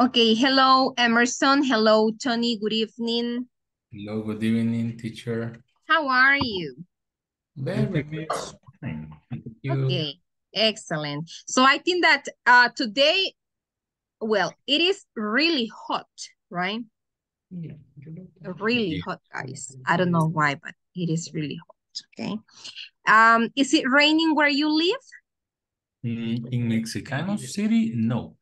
Okay, hello, Emerson. Hello, Tony. Good evening. Hello, good evening, teacher. How are you? Very good. Okay, excellent. So I think that uh, today, well, it is really hot, right? Yeah. Really hot, guys. I don't know why, but it is really hot, okay? Um, is it raining where you live? Mm, In Mexicano City, no.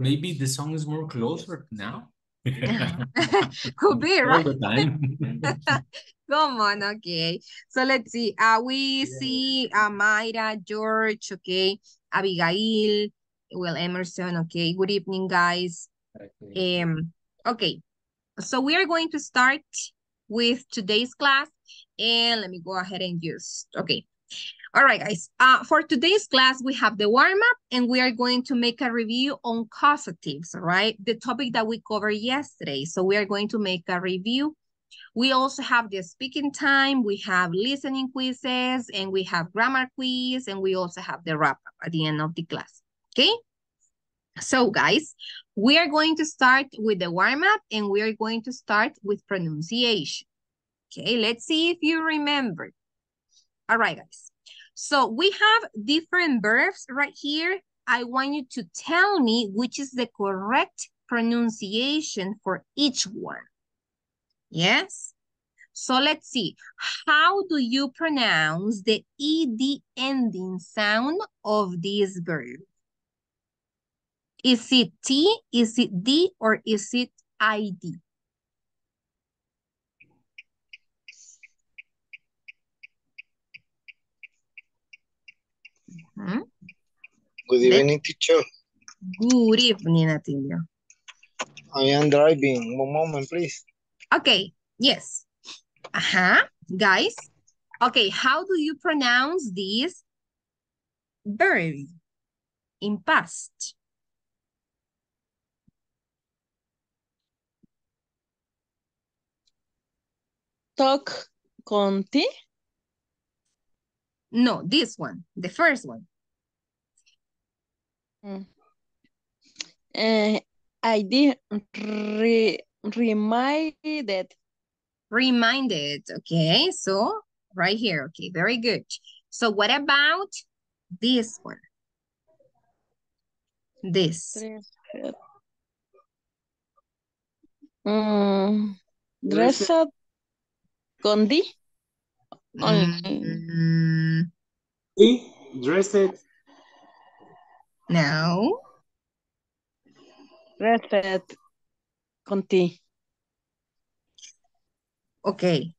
Maybe the song is more closer now. Could be, All right? the time. Come on, okay. So let's see. Uh, we see uh, Mayra, George, okay. Abigail, well, Emerson, okay. Good evening, guys. Um, okay. So we are going to start with today's class. And let me go ahead and just, okay. All right, guys. Uh, for today's class, we have the warm-up and we are going to make a review on causatives, right? The topic that we covered yesterday. So we are going to make a review. We also have the speaking time, we have listening quizzes, and we have grammar quiz, and we also have the wrap-up at the end of the class, okay? So guys, we are going to start with the warm-up and we are going to start with pronunciation. Okay, let's see if you remember. All right, guys. So we have different verbs right here. I want you to tell me which is the correct pronunciation for each one. Yes? So let's see. How do you pronounce the ED ending sound of this verb? Is it T, is it D, or is it ID? Good evening, teacher. Good evening, Atilio. I am driving. One moment, please. Okay, yes. Uh-huh, guys. Okay, how do you pronounce this verb in past? Talk conti. No, this one, the first one. Uh, I did re reminded. Reminded, okay? So, right here, okay, very good. So, what about this one? This. Mm, dressed con di. Only. Mm, He dressed no. Dressed con ti. Okay.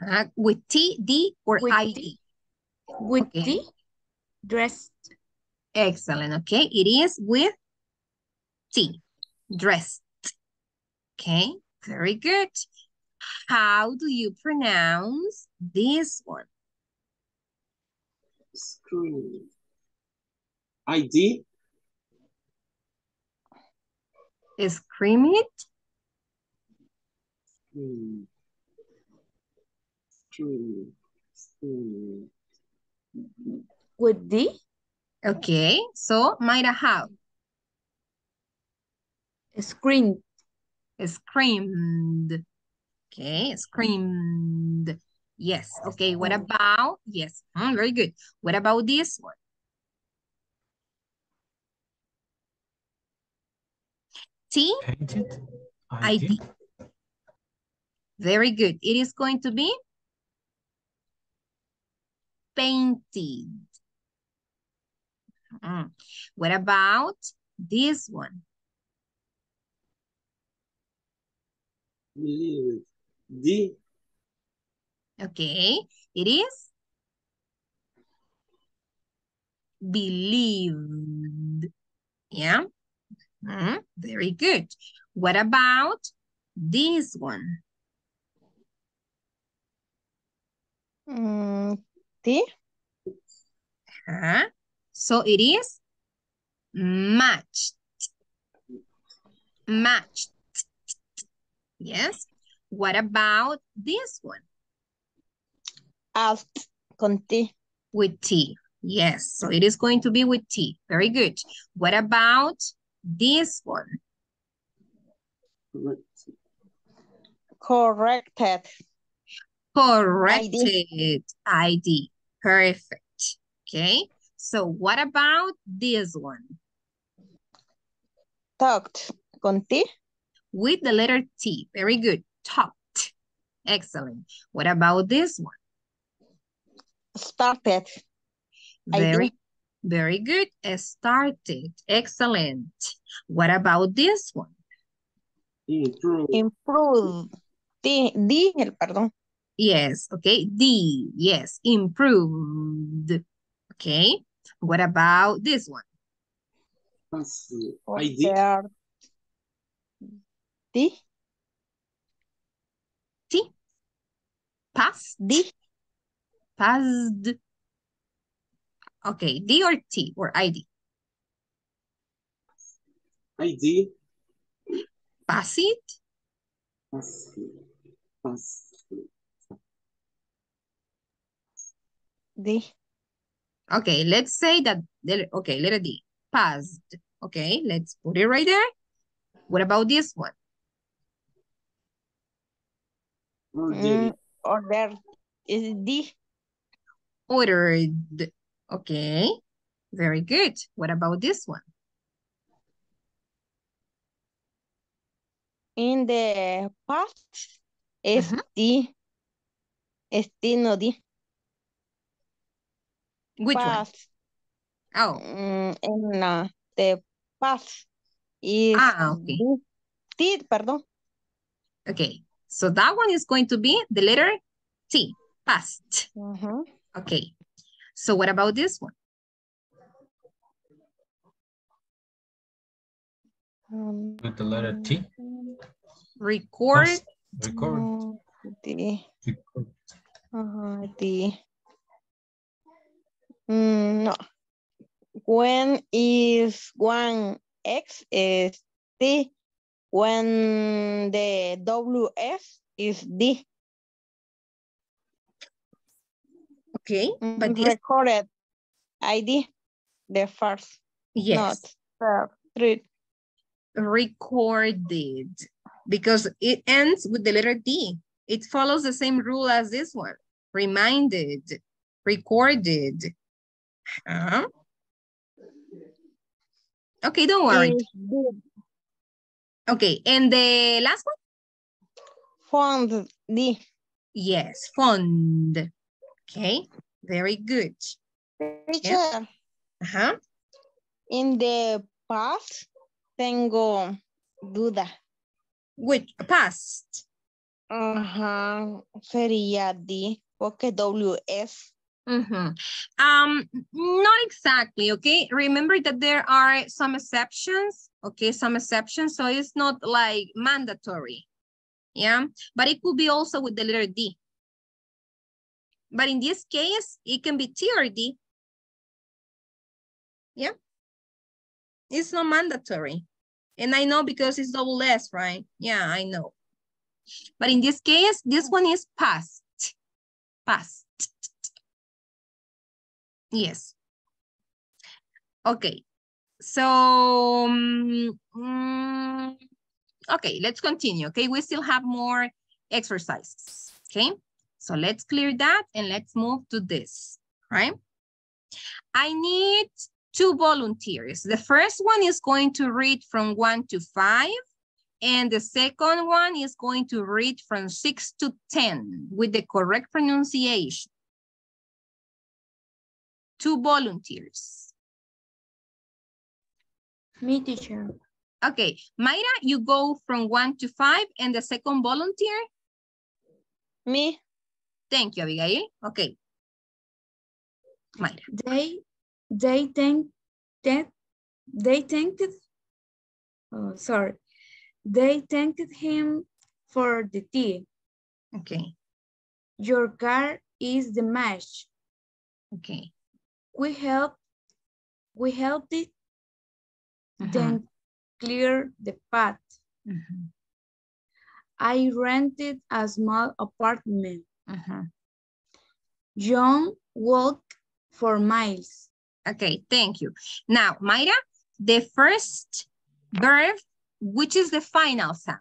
Uh, with T, D, or With ID? T. With Okay. the dressed. Excellent. Okay, it is with T, dressed. Okay, very good. How do you pronounce this one? Screen. ID Scream it. screen. Screen. Screen. With D? Okay, so Mayra, have. screen. Screamed. Okay, screamed. Yes. Okay, what about, yes, mm, very good. What about this one? T, Painted? ID. Very good. It is going to be painted. Mm. What about this one? Believe it. D Okay, it is believed. Yeah, Mhm, very good. What about this one? Mm, ti. Huh? So it is matched. Matched. Yes. What about this one Alt con ti. with T? Yes, so it is going to be with T. Very good. What about this one? Correct. Corrected. Corrected ID. Perfect. Okay. So what about this one? Talked. Con T. With the letter T. Very good. Talked. Excellent. What about this one? Started. ID. Very, very good. Started. Excellent. What about this one? Improve. Improved. T. D. El perdón. Yes. Okay. D. Yes. Improved. Okay. What about this one? Pass. ID. There. D. T. Passed. D. Passed. Okay. D or T or ID? ID. Pass it. Pass. Pass. D. Okay. Let's say that. the- Okay. Letter D. Passed. Okay. Let's put it right there. What about this one? Ordered. Mm, order is D. Ordered. Okay. Very good. What about this one? In the past is Ujú. D. Es no D. Which one? Oh. Mm, en uh, the past is Ah, okay. D. T, perdón. Okay. So that one is going to be the letter T. Past. Ujú. Okay. So what about this one? Um, With the letter T. Record. Past. Record. no, D. Record. Ajá, D. Mm, no. When is one X is T. When the WS is D. Okay. But mm-hmm. this, recorded ID. The first, yes, the three. recorded because it ends with the letter D. It follows the same rule as this one. Reminded, recorded. Huh? Okay, don't worry. Okay, and the last one? Font D. Yes, fond. Okay, very good. Teacher, Ajá. in the past, tengo duda. Which, past. Ajá, sería D, porque WS. Mhm. Um, not exactly, okay? Remember that there are some exceptions, okay? Some exceptions, so it's not like mandatory, yeah? But it could be also with the letter D. But in this case, it can be T or D. Yeah? It's not mandatory. And I know because it's double S, right? Yeah, I know. But in this case, this one is past. Past. Yes. Okay. So, mm, mm, okay, let's continue. Okay, we still have more exercises. Okay, so let's clear that and let's move to this, right? I need two volunteers. The first one is going to read from one to five, and the second one is going to read from six to 10 with the correct pronunciation. Two volunteers. Me, teacher. Okay, Mayra, you go from one to five, and the second volunteer? Me, Thank you, Abigail. Okay. Mayra. They, they think that, they thanked, oh, sorry. They thanked him for the tea. Okay, Your car is the match. okay. We helped, we helped it, Mhm, then clear the path. I rented a small apartment. Mhm. John walked for miles. Okay, thank you. Now, Mayra, the first verb, which is the final sound?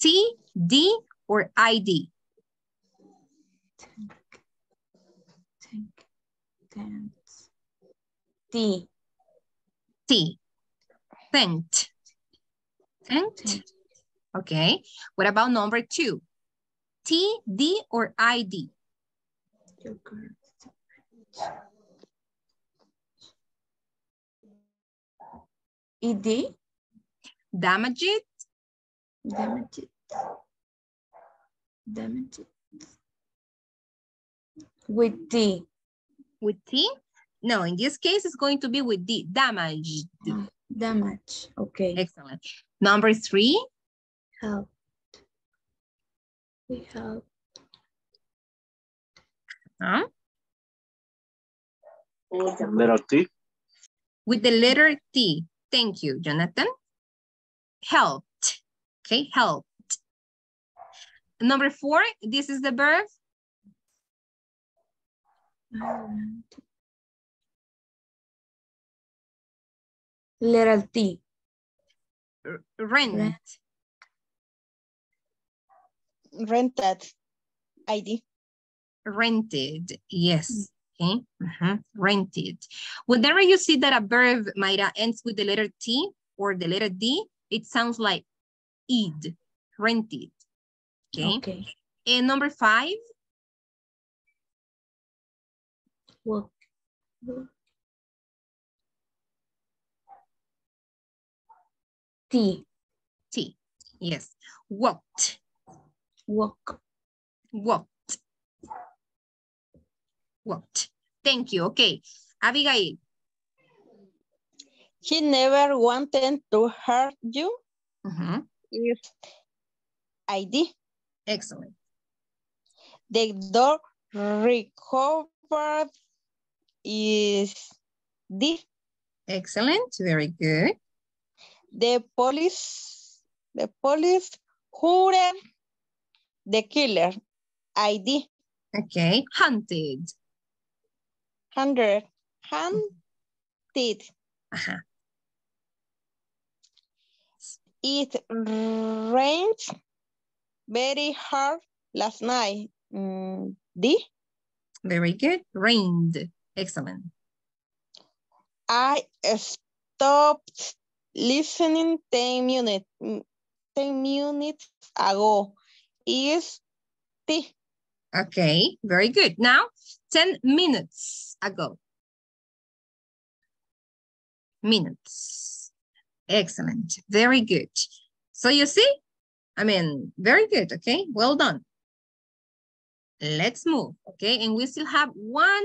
T, D, or ID? T, T. Tent. Tent. Okay. What about number two? T, D, or ID? ED, Damage it? damage it. Damage it. With T, With T? No, in this case, it's going to be with D. Damaged. ah, damage, okay. Excellent. Number three? Help. We help. Huh? Letter T. With the letter T. Thank you, Jonathan. Helped. Okay, helped. Number four, this is the verb. Letter T, r- Rent. Rent. Rented. ID. Rented. Yes. Okay. mhm, Rented. Whenever you see that a verb might uh, ends with the letter T or the letter D, it sounds like id. Rented. Okay. okay. And number five. Walk. T, T. Yes. Walked. Walk. Walked. Walked. Thank you. Okay. Abigail. He never wanted to hurt you. Mhm, Is ID. Excellent. The dog recovered is D. Excellent. Very good. The police, the police hurted the killer. ID. Okay. Hunted. Hundred. Hunted. Ajá. It rained very hard last night. Mm, D. Very good. Rained. Excellent. I stopped listening 10 minutes, mm, 10 minutes ago. Is T. Okay. Very good. Now, 10 minutes ago. Minutes. Excellent. Very good. So you see, I mean, very good. Okay. Well done. Let's move. Okay. And we still have one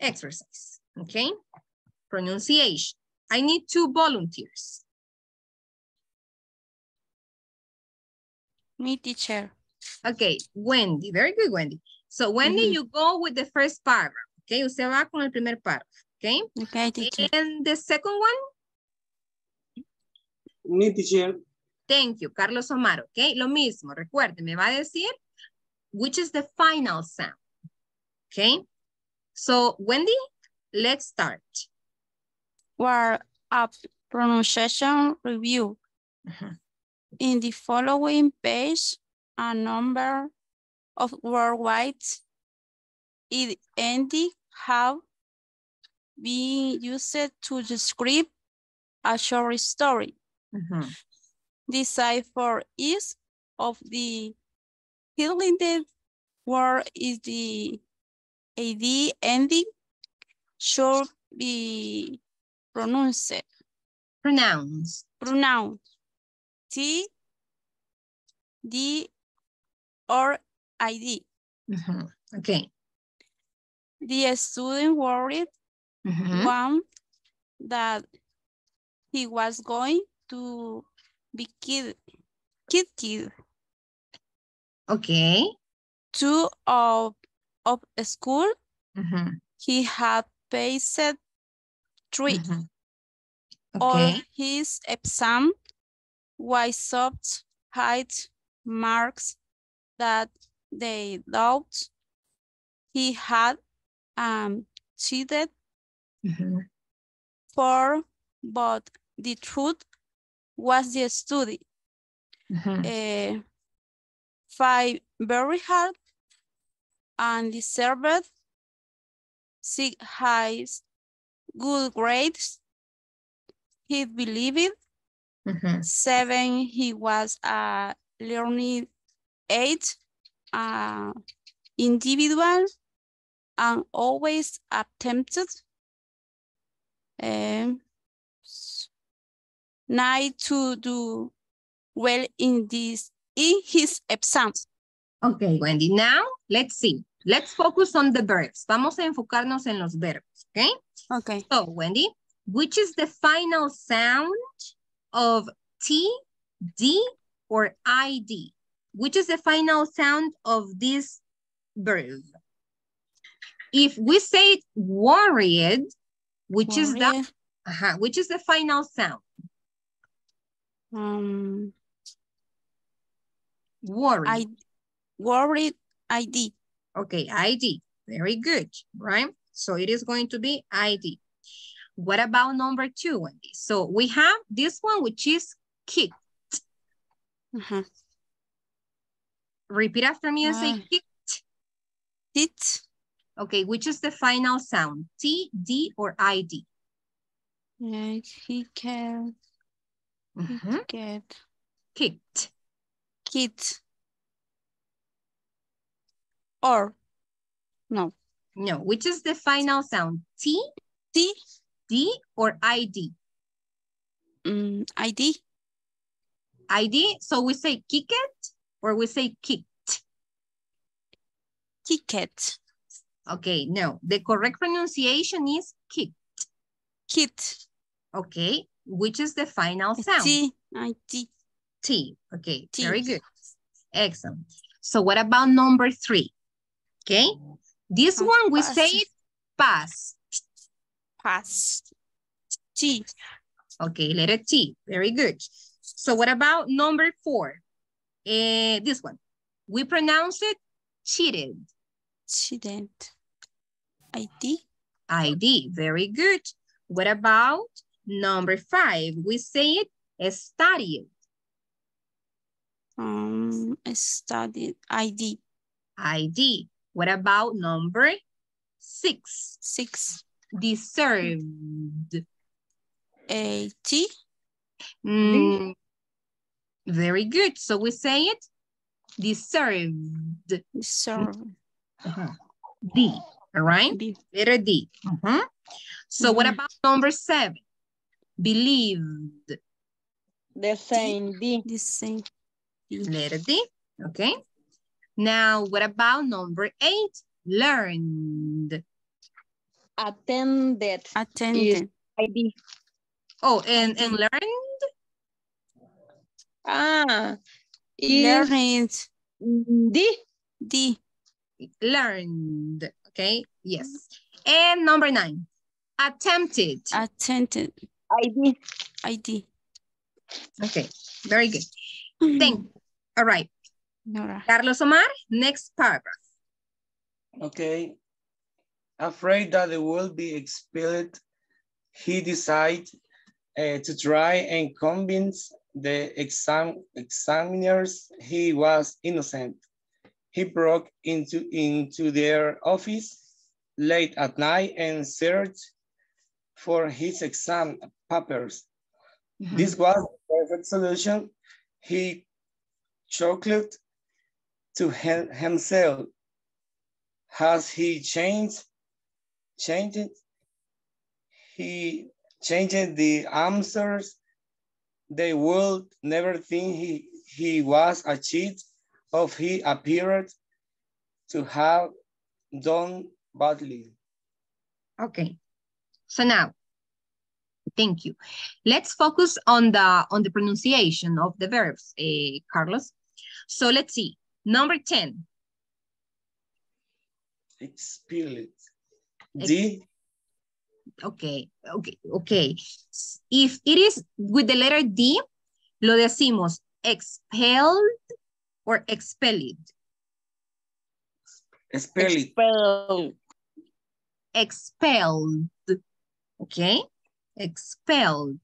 exercise. Okay. Pronunciation. I need two volunteers. Me, teacher. Okay, Wendy, very good, Wendy. So Wendy, Mhm. you go with the first paragraph, okay? Usted va con el primer párrafo, okay? Okay, teacher. And the second one, Me, teacher. thank you, Carlos Omar, okay? Lo mismo, recuerde, me va a decir which is the final sound, okay? So Wendy, let's start. Word up pronunciation review. Ujú. In the following page, a number of words it ending have been used to describe a short story. Mm-hmm. The cipher is of the healing word is the AD ending should be pronounced, Pronounced. pronounced T, D, or ID. Ujú. Okay. The student worried Ujú. one that he was going to be kid, kid, kid. Okay. Two of, of school, Ujú. he had faced three. Ujú. All Okay. his exam was soft height marks that they doubt he had um, cheated Mhm. for, but the truth was the study. Mhm. eh, five very hard and deserved six highs good grades. He believed Mhm. seven he was a learning eight uh, individual and always attempted um, nine to do well in this in his exams. Okay, Wendy. Now, let's see. Let's focus on the verbs. Vamos a enfocarnos en los verbos, okay? Okay. So, Wendy, which is the final sound of T, D, or ID? Which is the final sound of this verb? If we say worried, which is the, Worried, uh which is the final sound? um, Worried. I worried ID. Okay, ID. Very good, right? So it is going to be ID. What about number two, Wendy? So we have this one, which is kicked. Uh-huh. Repeat after me and say Ah. kick. It Okay, which is the final sound? T, D, or ID? uh, he can Mhm, get Kicked. kit or no No, which is the final sound? T, T D, or ID? um, ID ID, so we say kick it or we say kicked? ticket Okay, no, the correct pronunciation is kick. kit Okay, which is the final sound? T. Okay, T. very good. Excellent. So what about number three? Okay, this one we say it past. pass T Okay, letter T. Very good. So what about number four? Eh, this one. We pronounce it cheated. cheated ID ID. Very good. What about number five? We say it studied. um studied ID ID. What about number six? six Deserved. A T Mm, very good. So we say it deserved. deserve D, all right? B Letter D. Mhm. So what Mhm. about number seven? Believed. The same D. the same Letter D, okay? Now, what about number eight? Learned. Attended. attended ID. Oh, and, and learned? Ah. Learned. D. D Learned, okay? Yes. And number nine, attempted. attended ID. ID Okay, very good. Thank you. All right, Nora Carlos Omar, next paragraph. Okay. Afraid that they will be expelled, he decided uh, to try and convince the exam examiners he was innocent. He broke into, into their office late at night and searched for his exam papers. This was the perfect solution. He chuckled to himself. Has he changed? Changed? He changed the answers. They would never think he, he was a cheat of he appeared to have done badly. Okay, so now, thank you. Let's focus on the on the pronunciation of the verbs, eh, Carlos. So let's see. Number 10, Expelled. D, okay, okay, okay. If it is with the letter D, lo decimos expelled or expelled. expelled. Expelled. expelled. Okay? Expelled.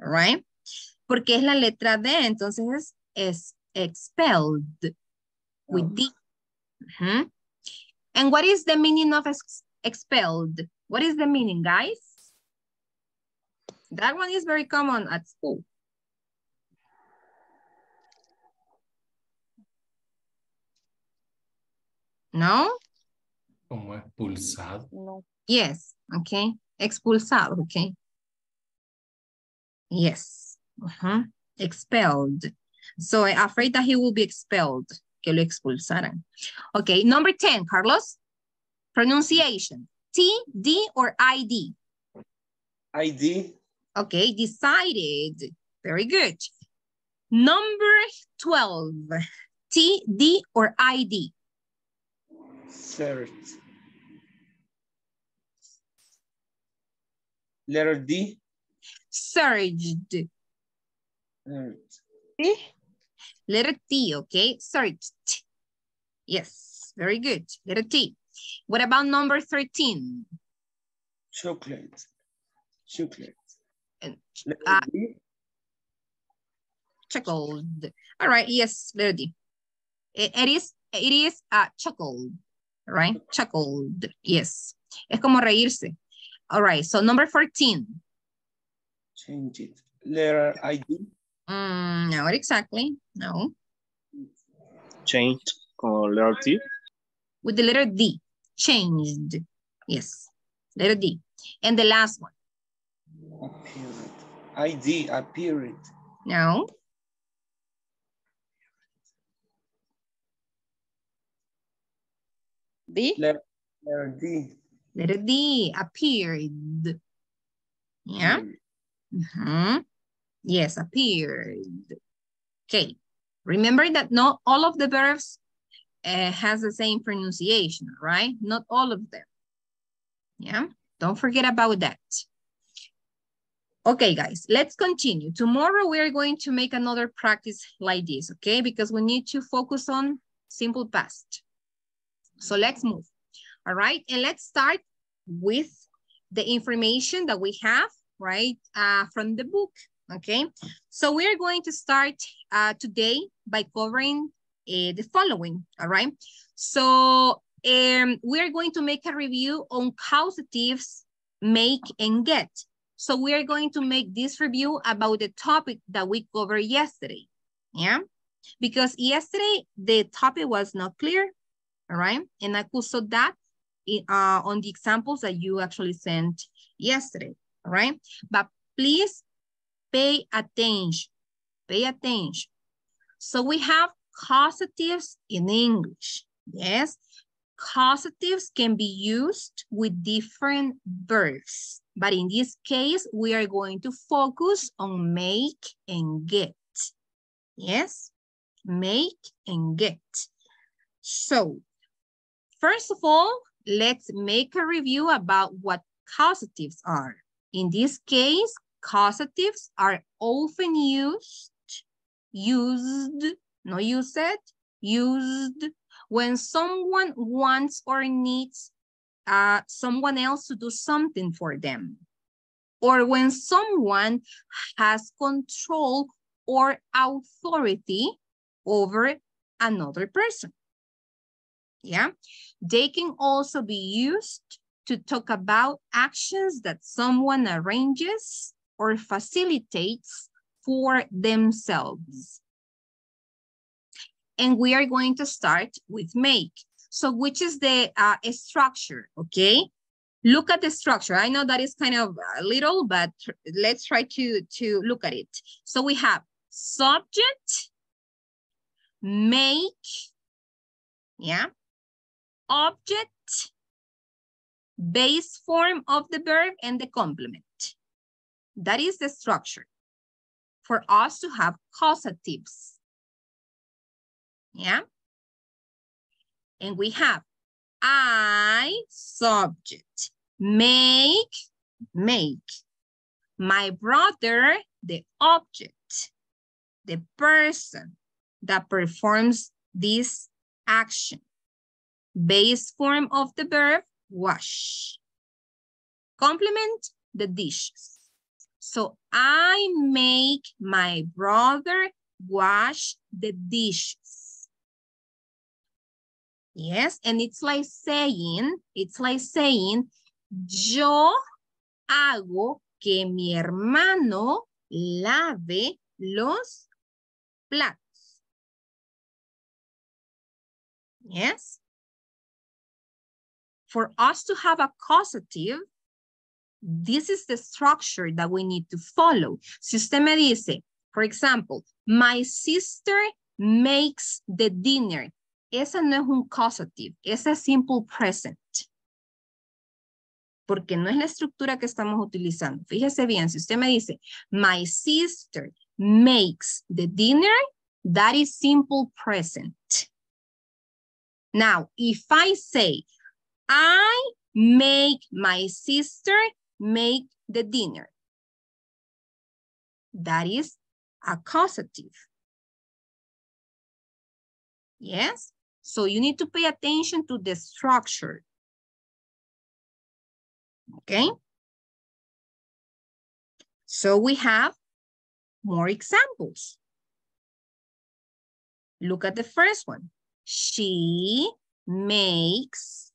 All right? Porque es la letra D, entonces es expelled with D. Mhm. And what is the meaning of ex- expelled? What is the meaning, guys? That one is very common at school. No? Como expulsado. No. Yes, okay. Expulsado, okay. Yes. uh-huh. Expelled. So I'm afraid that he will be expelled. Que lo expulsaran. Okay, number 10, Carlos. Pronunciation. T, D, or ID? ID, Okay, decided. Very good. Number 12. T, D, or ID? search. Letter D, Surged. search. Sí. Letter T, okay? Searched. Yes, very good. Letter T. What about number 13? chocolate, chocolate. And, Letter uh, D, Chuckled. All right, yes, letter D. It, it is, it is uh, chuckled, right? Chuckled, yes. Es como reírse. All right, so number 14. change it. Letter ID, Mm, not exactly, no. Change or letter T. With the letter D, changed. Yes, letter D. And the last one, appeared. ID, appeared. no. D. Letter, letter D. Letter D, appeared. Yeah. Mhm. Yes, appeared. Okay. Remember that not all of the verbs uh, has the same pronunciation, right? Not all of them. Yeah. Don't forget about that. Okay, guys, let's continue. Tomorrow we are going to make another practice like this, okay? Because we need to focus on simple past. So let's move. All right, and let's start with the information that we have, right, uh, from the book, okay? So we're going to start uh, today by covering uh, the following, all right? So um, we're going to make a review on causatives, make and get. So we're going to make this review about the topic that we covered yesterday, yeah? Because yesterday, the topic was not clear, all right? And I could saw that uh, on the examples that you actually sent yesterday, all right? But please pay attention, pay attention. So we have causatives in English, yes? Causatives can be used with different verbs, but in this case, we are going to focus on make and get, yes? Make and get. So, first of all, let's make a review about what causatives are. In this case, causatives are often used, used, no used, used, when someone wants or needs uh, someone else to do something for them. Or when someone has control or authority over another person. Yeah, they can also be used to talk about actions that someone arranges or facilitates for themselves. And we are going to start with make. So which is the uh, structure, okay? Look at the structure. I know that is kind of a little, but let's try to, to look at it. So we have subject, make, yeah, object, base form of the verb, and the complement. That is the structure for us to have causatives. Yeah. And we have I, subject, make, make. My brother, the object, the person that performs this action. Base form of the verb, wash. Complement the dishes. So I make my brother wash the dishes. Yes, and it's like saying, it's like saying, yo hago que mi hermano lave los platos. Yes. For us to have a causative, this is the structure that we need to follow. Si usted me dice, for example, my sister makes the dinner. Esa no es un causative, esa es simple present. Porque no es la estructura que estamos utilizando. Fíjese bien, si usted me dice, my sister makes the dinner, that is simple present. Now, if I say, I make my sister make the dinner, that is a causative. Yes? So you need to pay attention to the structure. Okay? So we have more examples. Look at the first one. She makes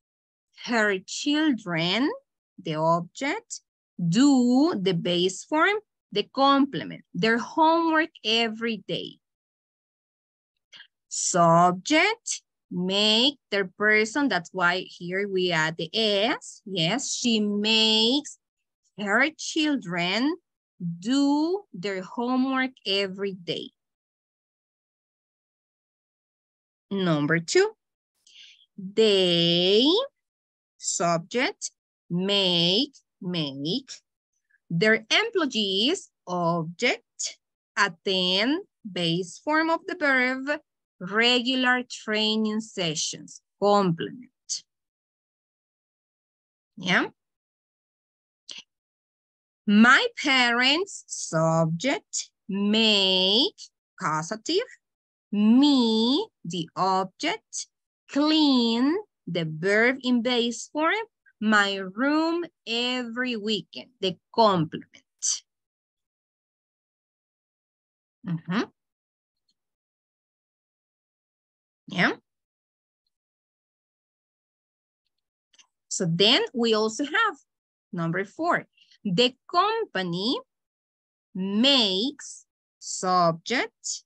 her children, the object, do the base form, the complement, their homework every day. Subject, make their person, that's why here we add the S. Yes, she makes her children do their homework every day. Number two, they, subject, make, make, their employees, object, attend, base form of the verb, regular training sessions, complement. Yeah. My parents, subject, make, causative, me, the object, clean, the verb in base form, my room every weekend, the complement. Mm -hmm. Yeah. So then we also have number four. The company makes subject,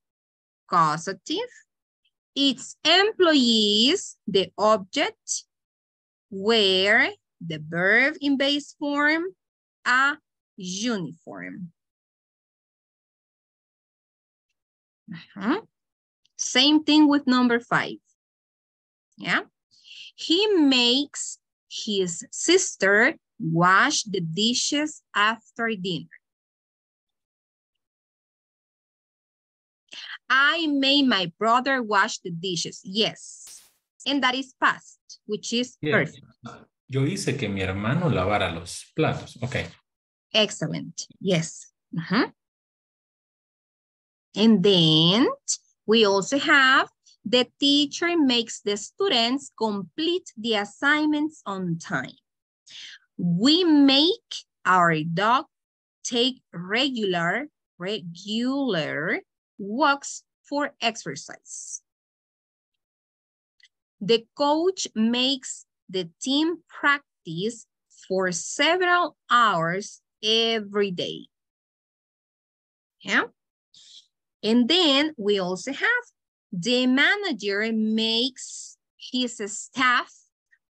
causative, its employees, the object, wear the verb in base form, a uniform. Uh -huh. Same thing with number five. Yeah. He makes his sister wash the dishes after dinner. I made my brother wash the dishes. Yes. And that is past, which is Yeah. perfect. Yo hice que mi hermano lavara los platos. Ok. Excellent. Yes. Uh -huh. And then we also have the teacher makes the students complete the assignments on time. We make our dog take regular, regular walks for exercise. The coach makes the team practice for several hours every day. Yeah. And then we also have the manager makes his staff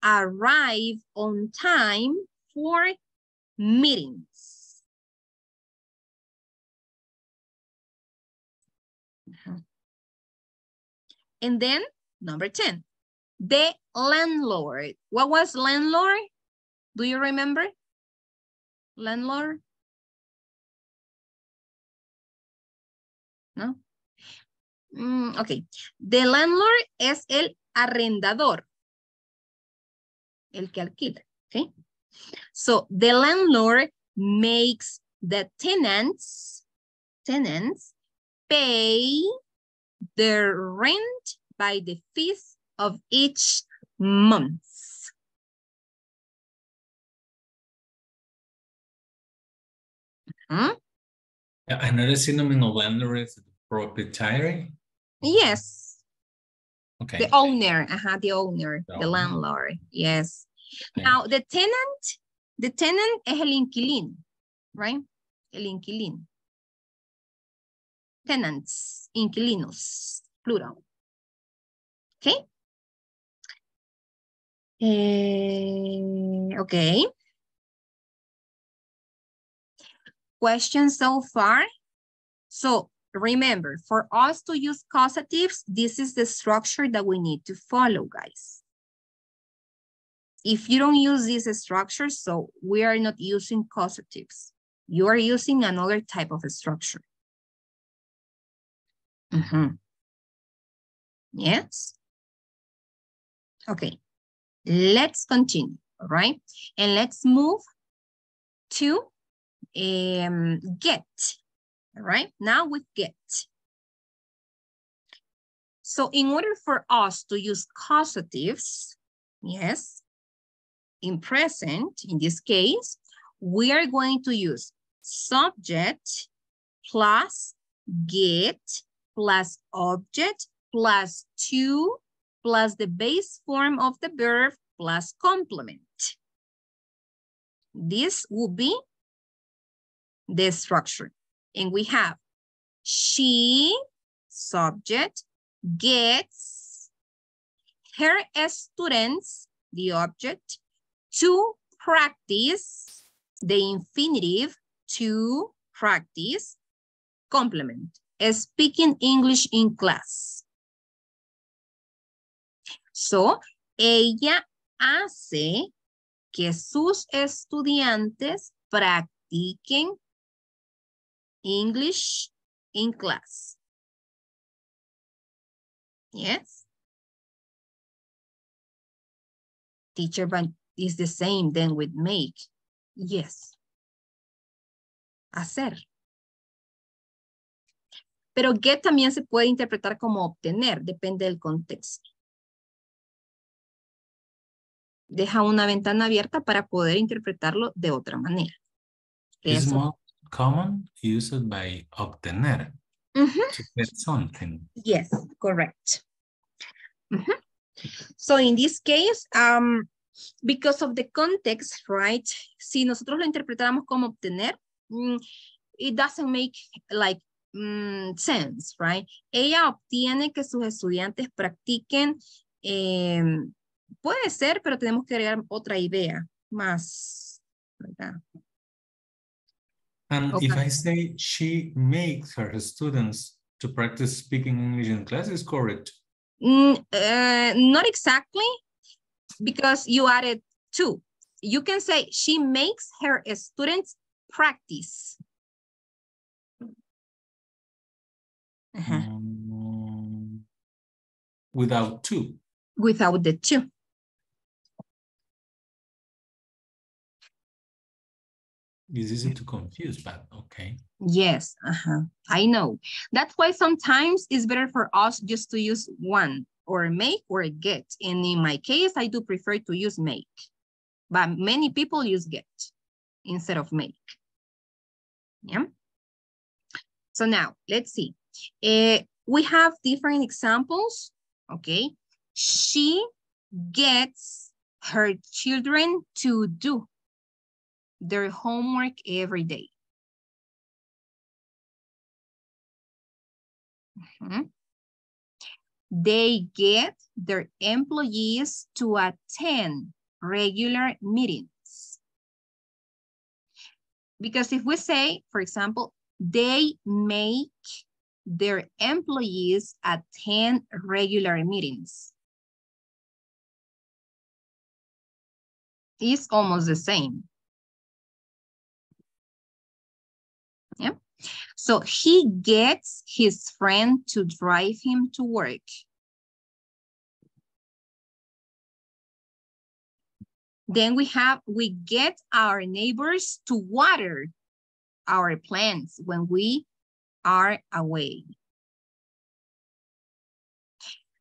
arrive on time for meetings. And then number 10, the landlord. What was landlord? Do you remember? Landlord? No? Mm, ok. The landlord es el arrendador. El que alquila. Okay. So the landlord makes the tenants, tenants pay their rent by the fifth of each month. Mhm. Another synonym of landlord is proprietary. Yes, Okay. the owner, uh the owner, The the owner. landlord, yes. okay. Now, the tenant, the tenant es el inquilino, right? El inquilino. Tenants, inquilinos, plural. Okay? Eh, okay. Questions so far? So remember, for us to use causatives, this is the structure that we need to follow, guys. If you don't use this structure, so we are not using causatives. You are using another type of structure. Mm -hmm. Yes? Okay, let's continue, all right? And let's move to um, get, all right? Now with get. So in order for us to use causatives, yes, in present, in this case, we are going to use subject plus get plus object plus to plus the base form of the verb plus complement. This will be the structure. And we have she, subject, gets her students, the object, to practice the infinitive to practice complement, speaking English in class. So, ella hace que sus estudiantes practiquen English in class. Yes. Teacher, but is the same then with make. Yes. Hacer. Pero get también se puede interpretar como obtener, depende del contexto. Deja una ventana abierta para poder interpretarlo de otra manera. Eso. Common used by obtener, to get something. Yes, correct. So in this case, um, because of the context, right? Si nosotros lo interpretamos como obtener, mm, it doesn't make like mm, sense, right? Ella obtiene que sus estudiantes practiquen, em, puede ser, pero tenemos que agregar otra idea más, ¿verdad? And if I say she makes her students to practice speaking English in class is correct. Mm, uh, not exactly, because you added two. You can say she makes her students practice. Ajá, Mm, without two. Without the two. It's easy to confuse, but okay. Yes, uh-huh. I know. That's why sometimes it's better for us just to use one or make or get. And in my case, I do prefer to use make. But many people use get instead of make. Yeah. So now let's see. Eh, we have different examples. Okay. She gets her children to do their homework every day. Mhm. They get their employees to attend regular meetings. Because if we say, for example, they make their employees attend regular meetings. It's almost the same. Yeah. So he gets his friend to drive him to work. Then we have, we get our neighbors to water our plants when we are away.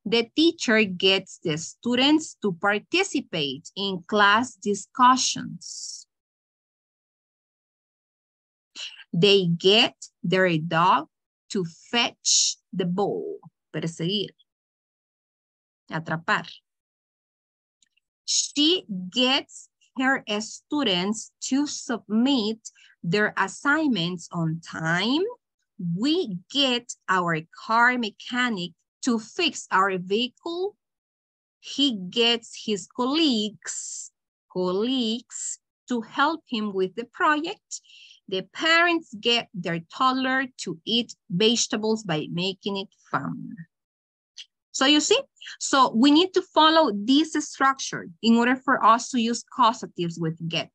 The teacher gets the students to participate in class discussions. They get their dog to fetch the ball. Perseguir. Atrapar. She gets her students to submit their assignments on time. We get our car mechanic to fix our vehicle. He gets his colleagues, colleagues to help him with the project. The parents get their toddler to eat vegetables by making it fun. So you see, so we need to follow this structure in order for us to use causatives with get.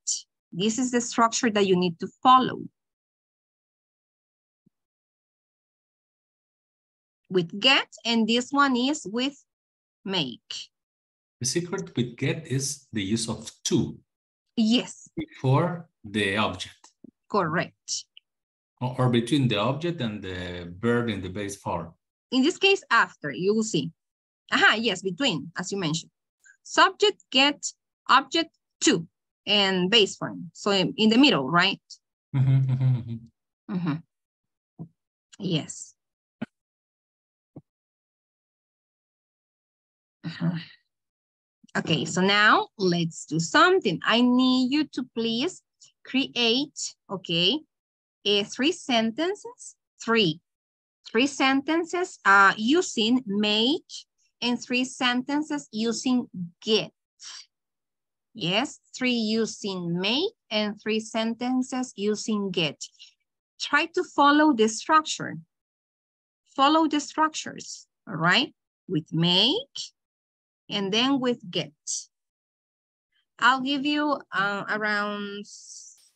This is the structure that you need to follow. With get, and this one is with make. The secret with get is the use of to Yes, before the object correct. or, between the object and the verb in the base form. In this case, after, you will see. Aha, yes, between, as you mentioned. Subject, get, object, to, and base form. So in, in the middle, right? mm-hmm Yes. Uh-huh. Okay, so now let's do something. I need you to please create, okay, eh, three sentences, three, three sentences uh, using make and three sentences using get. Yes, three using make and three sentences using get. Try to follow the structure. Follow the structures, all right? With make and then with get. I'll give you uh, around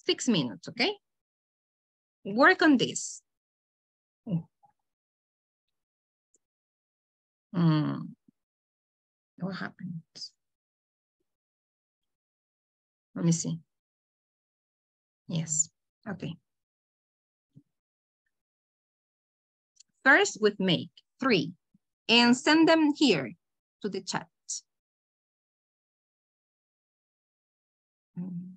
six minutes, okay? Work on this. Hmm. What happened? Let me see. Yes, okay. First with make, three, and send them here to the chat. Mm.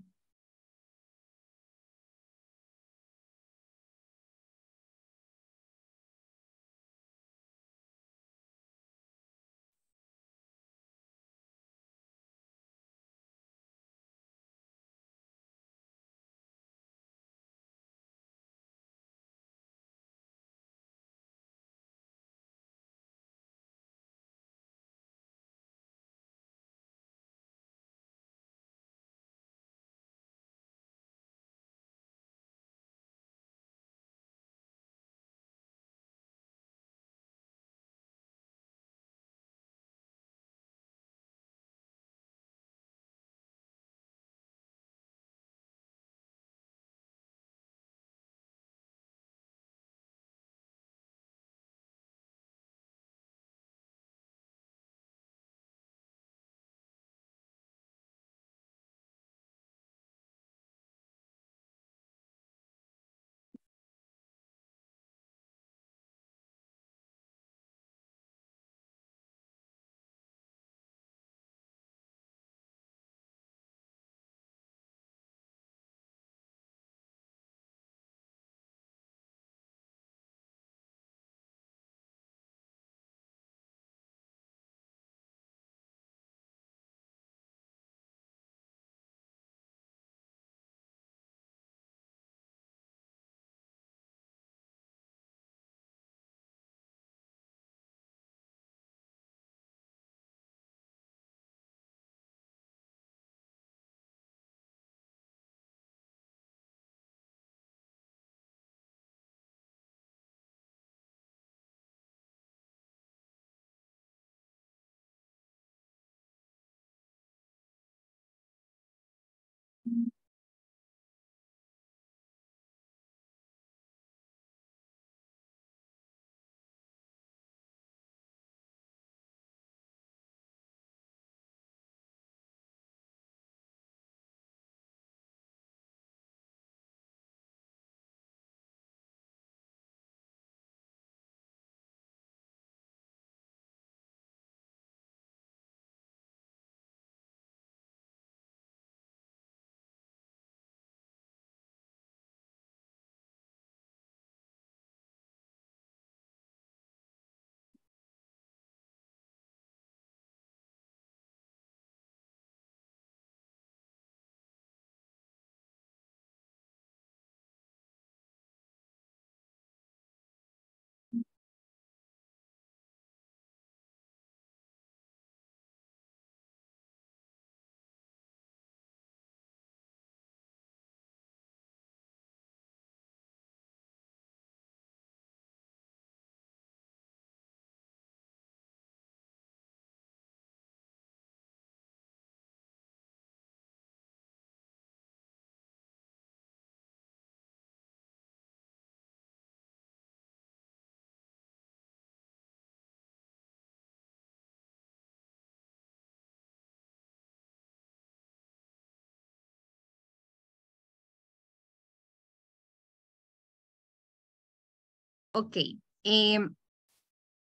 Okay. Um,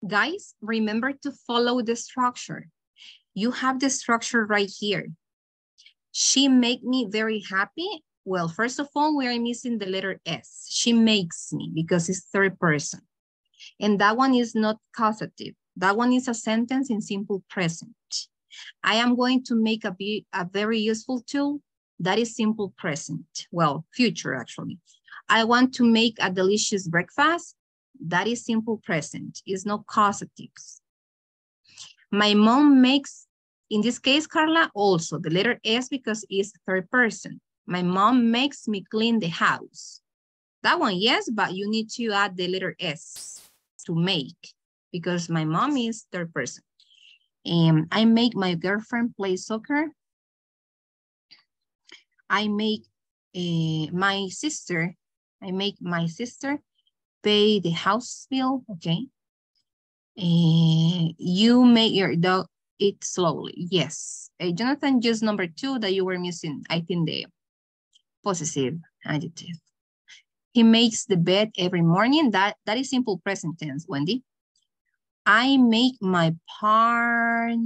guys, remember to follow the structure. You have the structure right here. She make me very happy. Well, first of all, we are missing the letter S. She makes me because it's third person. And that one is not causative. That one is a sentence in simple present. I am going to make a, be, a very useful tool. That is simple present. Well, future actually. I want to make a delicious breakfast. That is simple present. It's not causatives. My mom makes, in this case, Carla, also the letter S because it's third person. My mom makes me clean the house. That one, yes, but you need to add the letter S to make because my mom is third person. And I make my girlfriend play soccer. I make uh, my sister, I make my sister pay the house bill, okay? You make your dog eat slowly, yes. Uh, Jonathan, just number two that you were missing, I think the possessive adjective. He makes the bed every morning. That, that is simple present tense, Wendy. I make my parn,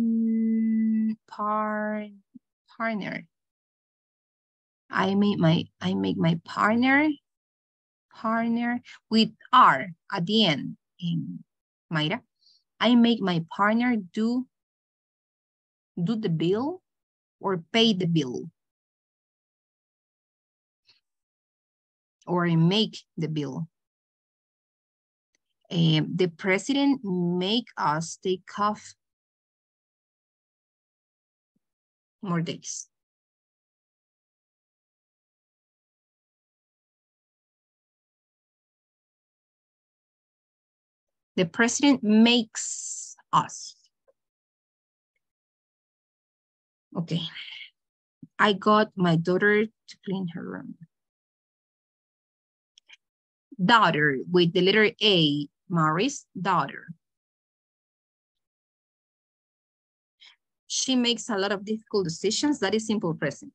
parn, partner. I make my I make my partner partner with R at the end in Mayra. I make my partner do do the bill or pay the bill. Or make the bill. Um, the president make us take off more days. The president makes us. Okay. I got my daughter to clean her room. Daughter with the letter A, Mary's daughter. She makes a lot of difficult decisions. That is simple present.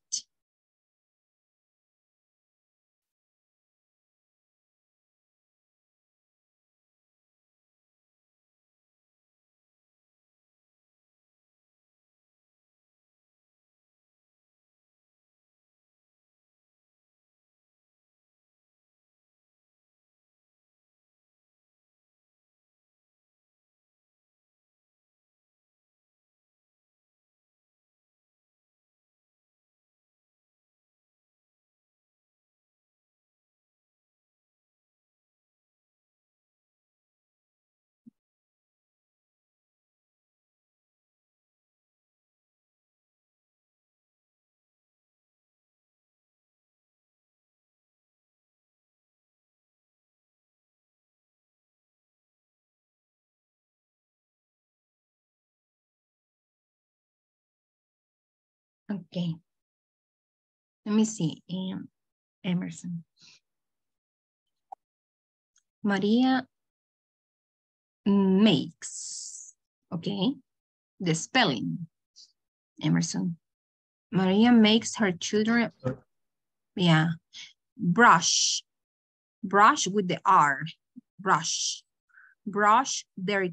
Okay. Let me see. Um, Emerson. Maria makes. Okay. The spelling. Emerson. Maria makes her children. Yeah. Brush. Brush with the R. Brush. Brush their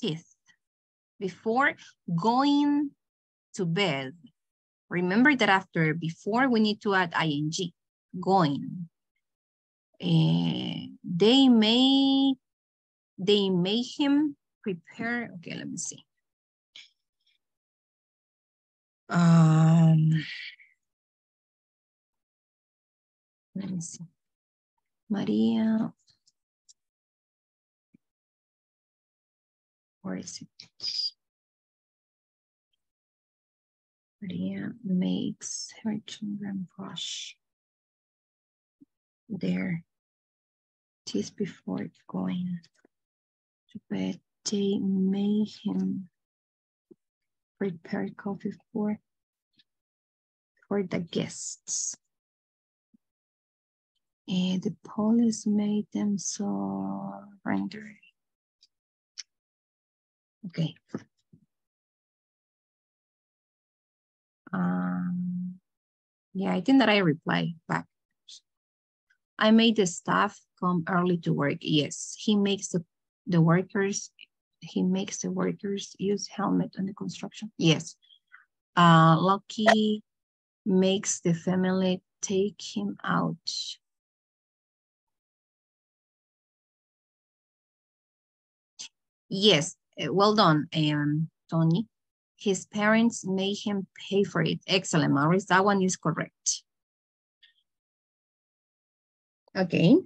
teeth before going to bed. Remember that after before we need to add ing, going. Uh, they may, they make him prepare. Okay, let me see. Um, let me see. Maria. Where is it? Maria makes her children brush their teeth before going to bed. They made him prepare coffee for, for the guests. And the police made them surrender. Okay. Um, yeah, I think that I reply back. I made the staff come early to work. Yes, he makes the, the workers, he makes the workers use helmet on the construction. Yes. Uh, Lucky makes the family take him out. Yes, uh, well done, um, Tony. His parents made him pay for it. Excellent, Maurice. That one is correct. Okay.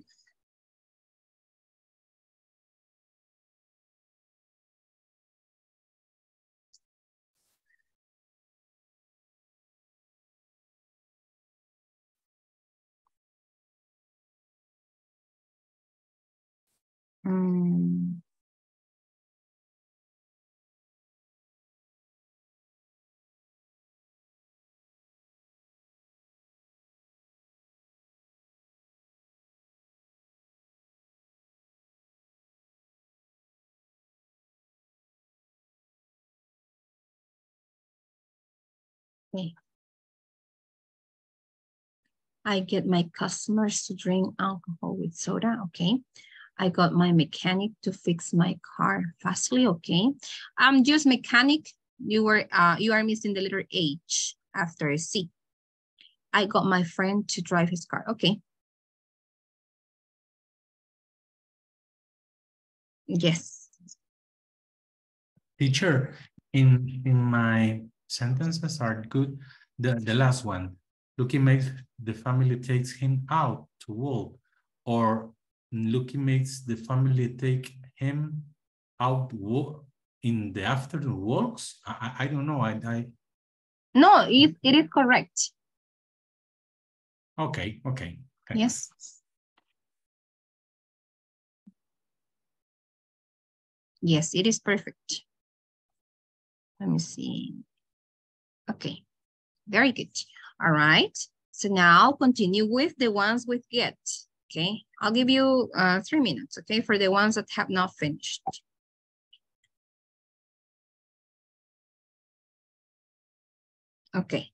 Okay. I get my customers to drink alcohol with soda, okay. I got my mechanic to fix my car fastly, okay. I'm just mechanic, you were uh you are missing the letter H after C. I got my friend to drive his car, okay. Yes, Teacher, in in my sentences are good. The the last one, Lucky makes the family takes him out to walk, or Lucky makes the family take him out walk in the afternoon walks. I I, don't know. I I no, it, it is correct, okay okay. okay. yes. Yes, it is perfect. Let me see. Okay, very good. All right. So now continue with the ones with get. Okay, I'll give you uh, three minutes, okay, for the ones that have not finished. Okay.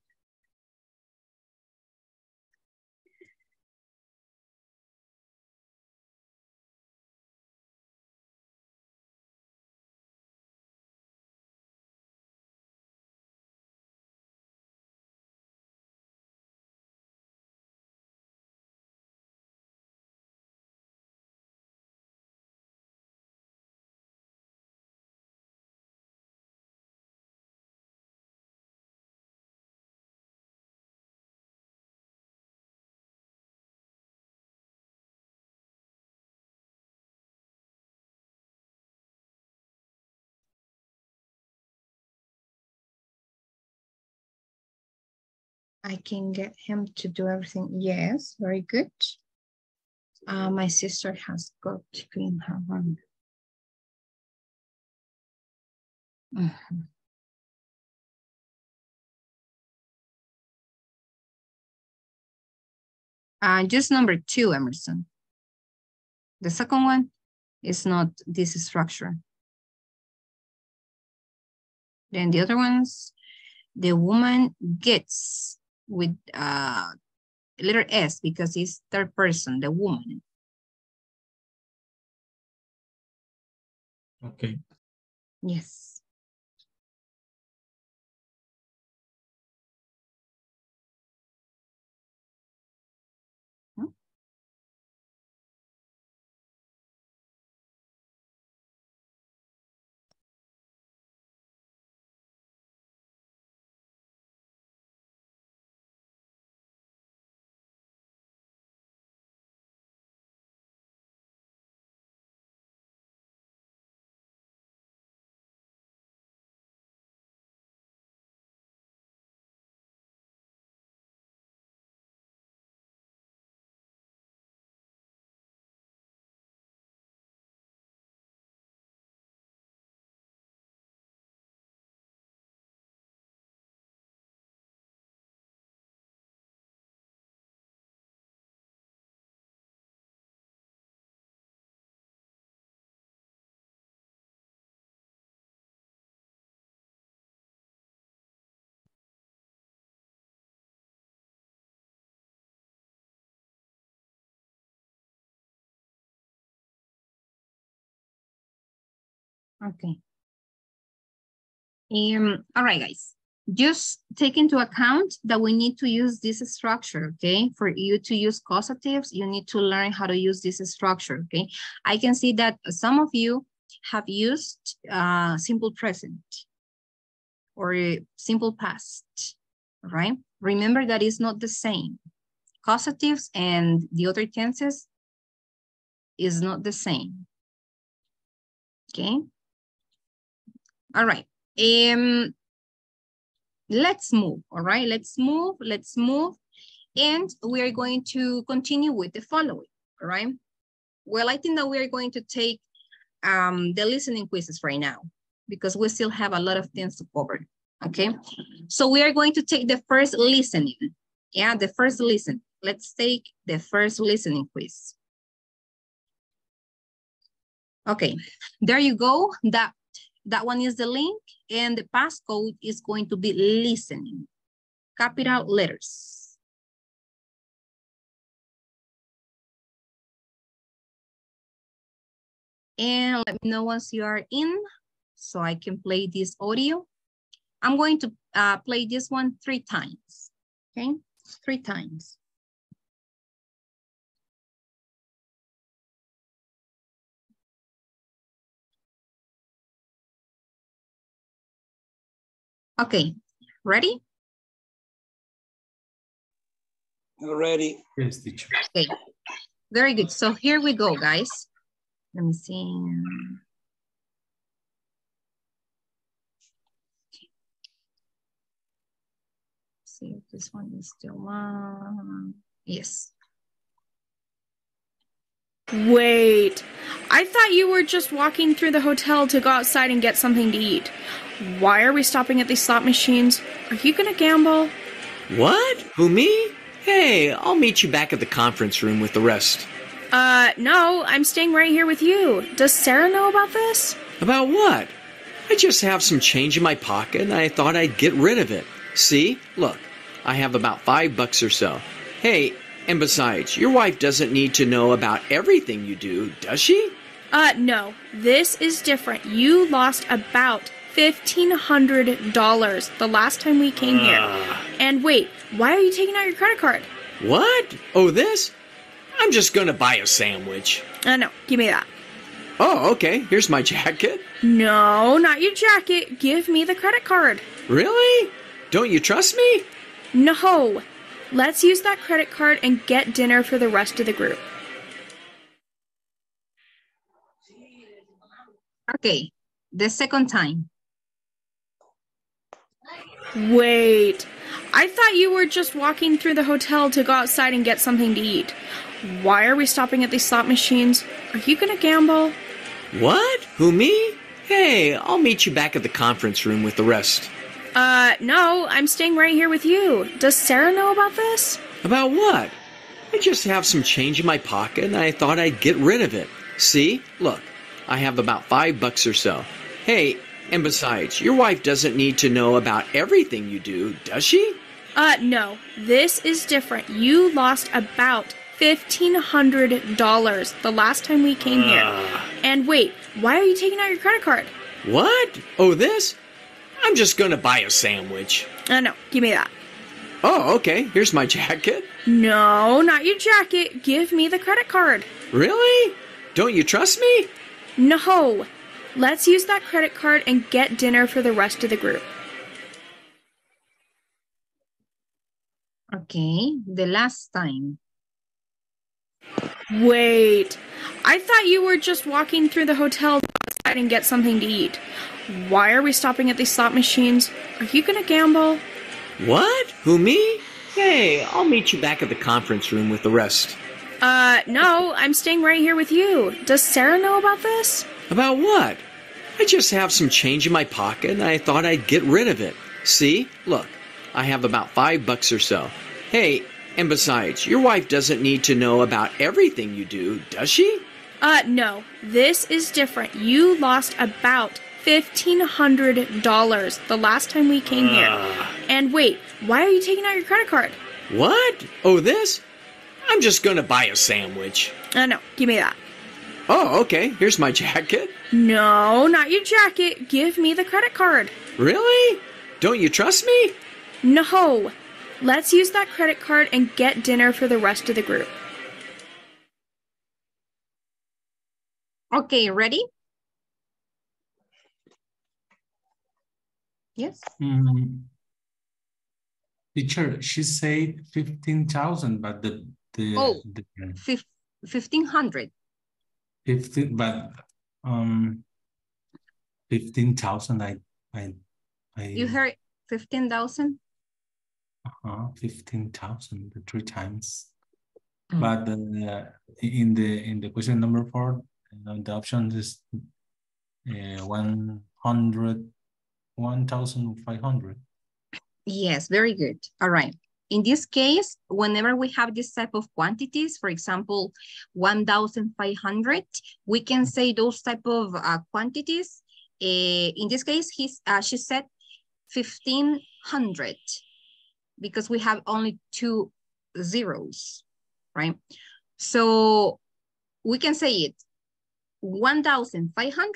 I can get him to do everything. Yes, very good. Uh, my sister has got to clean her room. Mhm. Uh, just number two, Emerson. The second one is not this structure. Then the other ones, the woman gets with uh, letter S because it's third person, the woman. Okay. Yes. Okay. Um, all right, guys. Just take into account that we need to use this structure, okay? For you to use causatives, you need to learn how to use this structure, okay? I can see that some of you have used uh, simple present or simple past, right? Remember that it's not the same. Causatives and the other tenses is not the same, okay? All right. Um, let's move, all right? Let's move, let's move. And we are going to continue with the following, all right? Well, I think that we are going to take um, the listening quizzes right now because we still have a lot of things to cover, okay? So we are going to take the first listening, yeah, the first listen. Let's take the first listening quiz. Okay, there you go. That that one is the link and the passcode is going to be listening. Capital letters. And let me know once you are in so I can play this audio. I'm going to uh, play this one three times, okay? Three times. Okay, ready? Ready. Yes, teacher. Okay, very good. So here we go, guys. Let me see. See if this one is still on. Yes. Wait, I thought you were just walking through the hotel to go outside and get something to eat. Why are we stopping at these slot machines? Are you gonna gamble? What? Who, me? Hey, I'll meet you back at the conference room with the rest. Uh, no, I'm staying right here with you. Does Sarah know about this? About what? I just have some change in my pocket and I thought I'd get rid of it. See? Look, I have about five bucks or so. Hey, and besides, your wife doesn't need to know about everything you do, does she? Uh, no. This is different. You lost about $1,500 the last time we came here. And wait, why are you taking out your credit card? What? Oh, this? I'm just gonna buy a sandwich. Uh, no, give me that. Oh, okay. Here's my jacket. No, not your jacket. Give me the credit card. Really? Don't you trust me? No. Let's use that credit card and get dinner for the rest of the group. Okay, the second time. Wait, I thought you were just walking through the hotel to go outside and get something to eat. Why are we stopping at these slot machines? Are you gonna gamble? What? Who, me? Hey, I'll meet you back at the conference room with the rest. Uh, no, I'm staying right here with you. Does Sarah know about this? About what? I just have some change in my pocket and I thought I'd get rid of it. See? Look, I have about five bucks or so. Hey, and besides, your wife doesn't need to know about everything you do, does she? Uh, no. This is different. You lost about $1,500 the last time we came here. And wait, why are you taking out your credit card? What? Oh, this? I'm just gonna buy a sandwich. Uh, no, give me that. Oh, okay. Here's my jacket. No, not your jacket. Give me the credit card. Really? Don't you trust me? No. Let's use that credit card and get dinner for the rest of the group. Okay, the last time. Wait, I thought you were just walking through the hotel to outside and get something to eat. Why are we stopping at these slot machines? Are you gonna gamble? What? Who, me? Hey, I'll meet you back at the conference room with the rest. Uh, no, I'm staying right here with you. Does Sarah know about this? About what? I just have some change in my pocket and I thought I'd get rid of it. See? Look, I have about five bucks or so. Hey, and besides, your wife doesn't need to know about everything you do, does she? Uh, no. This is different. You lost about $1,500 the last time we came here. And wait, why are you taking out your credit card? What? Oh, this? I'm just gonna buy a sandwich. Uh, no, give me that. Oh, okay. Here's my jacket. No, not your jacket. Give me the credit card. Really? Don't you trust me? No. Let's use that credit card and get dinner for the rest of the group. Okay, ready? Yes. Mm. Teacher, she said fifteen thousand, but the the, Oh. the 1500. fifteen, but um, fifteen thousand. I I I. You heard 15,000? Uh-huh, fifteen thousand, the three times. Mm. But uh, in the in the question number four, uh, the option is uh, one hundred, one thousand five hundred. Yes, very good. All right. In this case, whenever we have this type of quantities, for example, 1,500, we can say those type of uh, quantities. Uh, in this case, he's, uh, she said 1,500 because we have only two zeros, right? So we can say it 1,500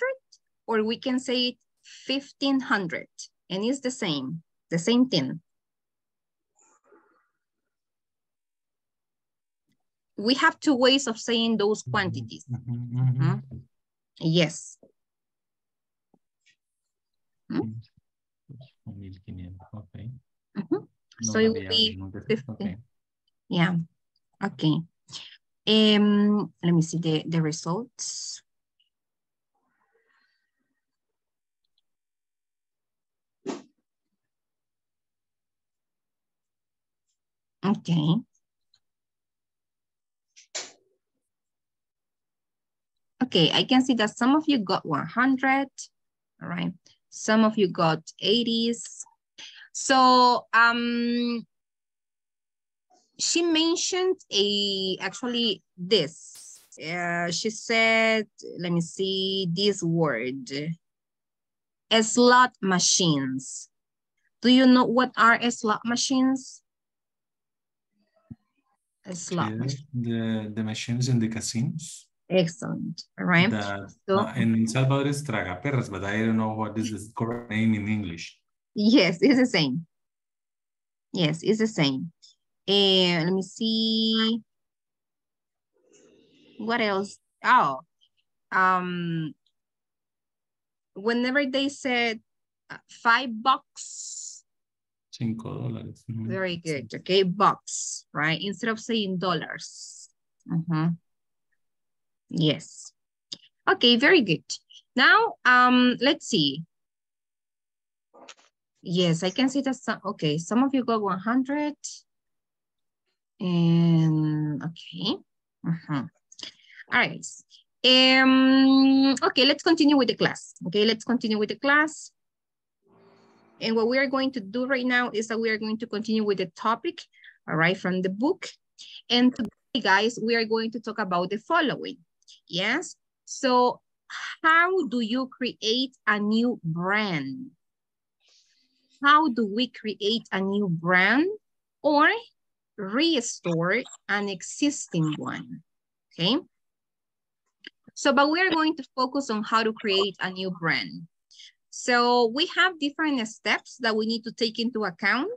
or we can say it 1,500 and it's the same the same thing. We have two ways of saying those quantities. Mhm, mhm. Yes. Mm. 1500, okay. Mhm. No So it will be ningún defecto, 50. okay. Yeah. Okay. Um, let me see the, the results. Okay. Okay, I can see that some of you got 100, all right? Some of you got 80s. So, um, she mentioned a, actually this, uh, she said, let me see this word, slot machines. Do you know what are slot machines? Slot the, the machines in the casinos. Excellent, all right? That, So- uh, in El Salvador is tragaperras, but I don't know what is the correct name in English. Yes, it's the same. Yes, it's the same. And let me see. What else? Oh, um, whenever they said uh, five bucks, Cinco dólares. very good. Okay, bucks, right? Instead of saying dollars. Mhm. Yes. Okay, very good. Now, um, let's see. Yes, I can see that some, okay, some of you got 100. And, okay. mhm. All right. Um, okay, let's continue with the class. Okay, let's continue with the class. And what we are going to do right now is that we are going to continue with the topic, all right, from the book. And today, guys, we are going to talk about the following. Yes. So how do you create a new brand? How do we create a new brand or restore an existing one? Okay. So, but we are going to focus on how to create a new brand. So we have different steps that we need to take into account,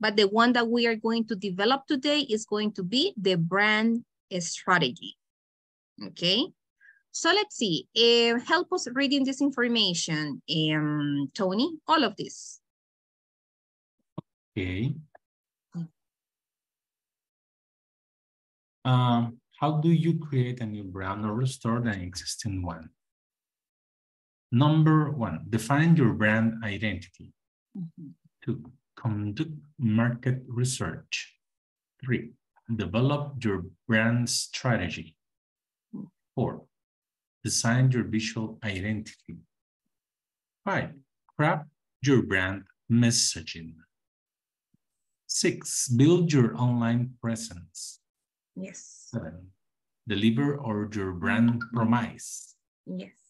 but the one that we are going to develop today is going to be the brand strategy. Okay. So let's see, uh, help us reading this information, um, Tony, all of this. Okay. Um, how do you create a new brand or restore an existing one? Number one, define your brand identity. Mm-hmm. Two, conduct market research. Three, develop your brand strategy. Four, design your visual identity. Five, craft your brand messaging. Six, build your online presence. Yes, Seven, deliver or your brand mm-hmm. promise. yes.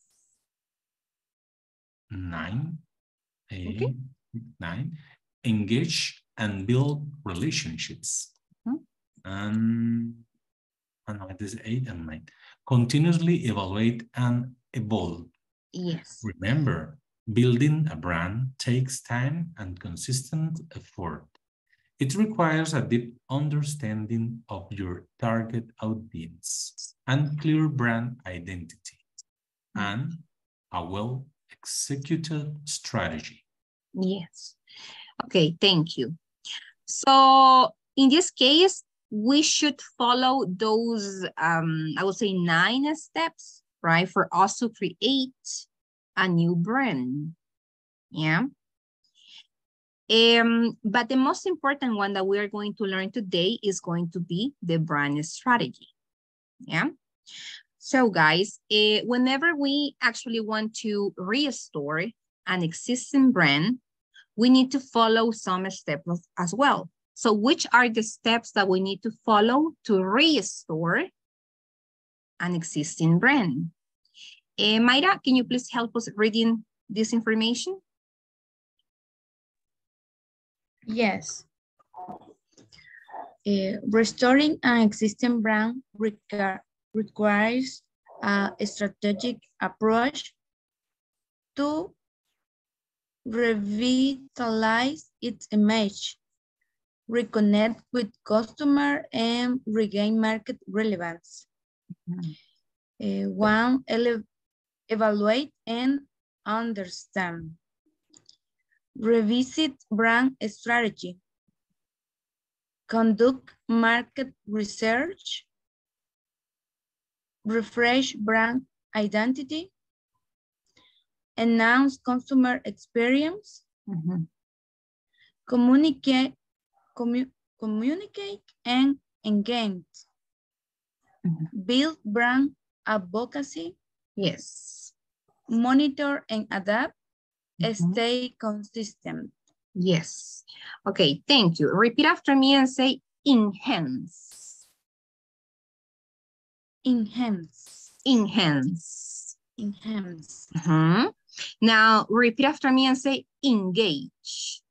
Nine, Okay. nine, engage and build relationships. Mhm. And, oh no, it is eight and nine. continuously evaluate and evolve. Yes. Remember, building a brand takes time and consistent effort. It requires a deep understanding of your target audience and clear brand identity and a well-executed strategy. Yes. Okay, thank you. So in this case, we should follow those, um, I would say nine steps, right? For us to create a new brand. Yeah. Um, but the most important one that we are going to learn today is going to be the brand strategy. Yeah. So guys, uh, whenever we actually want to restore an existing brand, we need to follow some steps as well. So which are the steps that we need to follow to restore an existing brand? Uh, Mayra, can you please help us reading this information? Yes. Uh, restoring an existing brand requires a strategic approach to revitalize its image, reconnect with customer, and regain market relevance. Mm -hmm. uh, one, evaluate and understand. Revisit brand strategy. Conduct market research. Refresh brand identity. Enhance customer experience. Mm -hmm. Communicate, commu communicate and engage. Mm -hmm. Build brand advocacy. Yes. Monitor and adapt Mm -hmm. Stay consistent. Yes. Okay, thank you. Repeat after me and say enhance. Enhance. Enhance. Enhance. Mm -hmm. Now, repeat after me and say engage.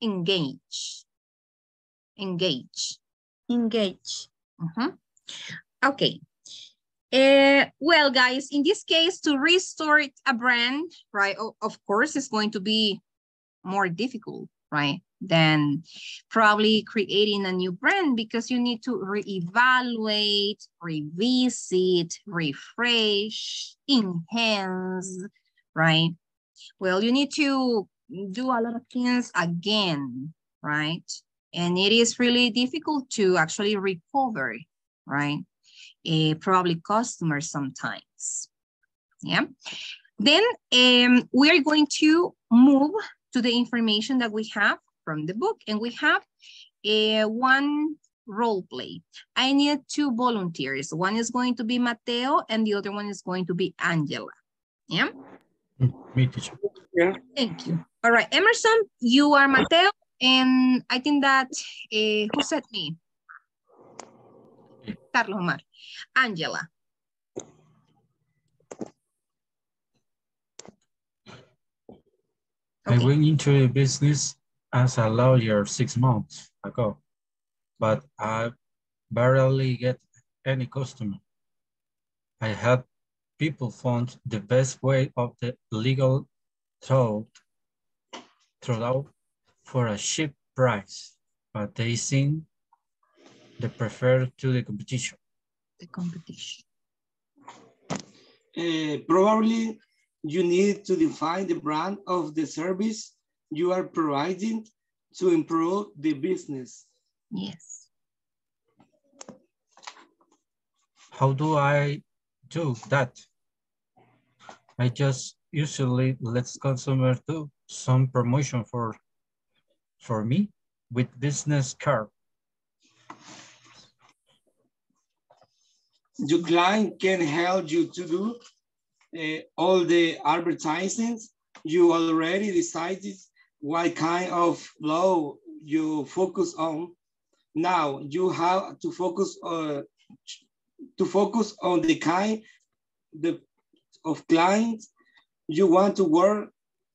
Engage. Engage. Engage. Mm -hmm. Okay, uh, well, guys, in this case, to restore a brand, right, of course, it's going to be more difficult, right, than probably creating a new brand because you need to reevaluate, revisit, refresh, enhance, right? Well, you need to do a lot of things again, right? And it is really difficult to actually recover, right? uh, probably customers sometimes. Yeah. Then um, we are going to move to the information that we have from the book and we have uh, one role play. I need two volunteers. One is going to be Mateo and the other one is going to be Angela. Yeah? Me, teacher. Yeah. Thank you. All right, Emerson, you are Mateo and I think that, uh, who said me? Carlos Omar. Angela. I went into a business as a lawyer six months ago, but I barely get any customer. I had people found the best way of the legal throw, throw out for a cheap price, but they seem they prefer to the competition the competition? Uh, probably you need to define the brand of the service you are providing to improve the business. Yes. How do I do that? I just usually let customer do some promotion for for me with business card. your client can help you to do uh, all the advertisings. You already decided what kind of law you focus on. Now you have to focus uh, to focus on the kind the, of clients you want to work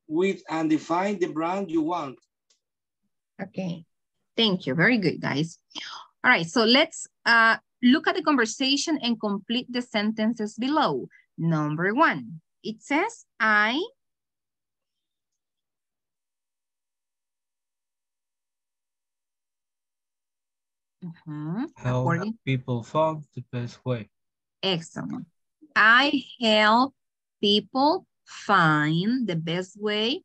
with and define the brand you want. Okay, thank you. Very good, guys. All right, so let's uh, look at the conversation and complete the sentences below. Number one, it says, I Mhm. Help According- people find the best way. Excellent. I help people find the best way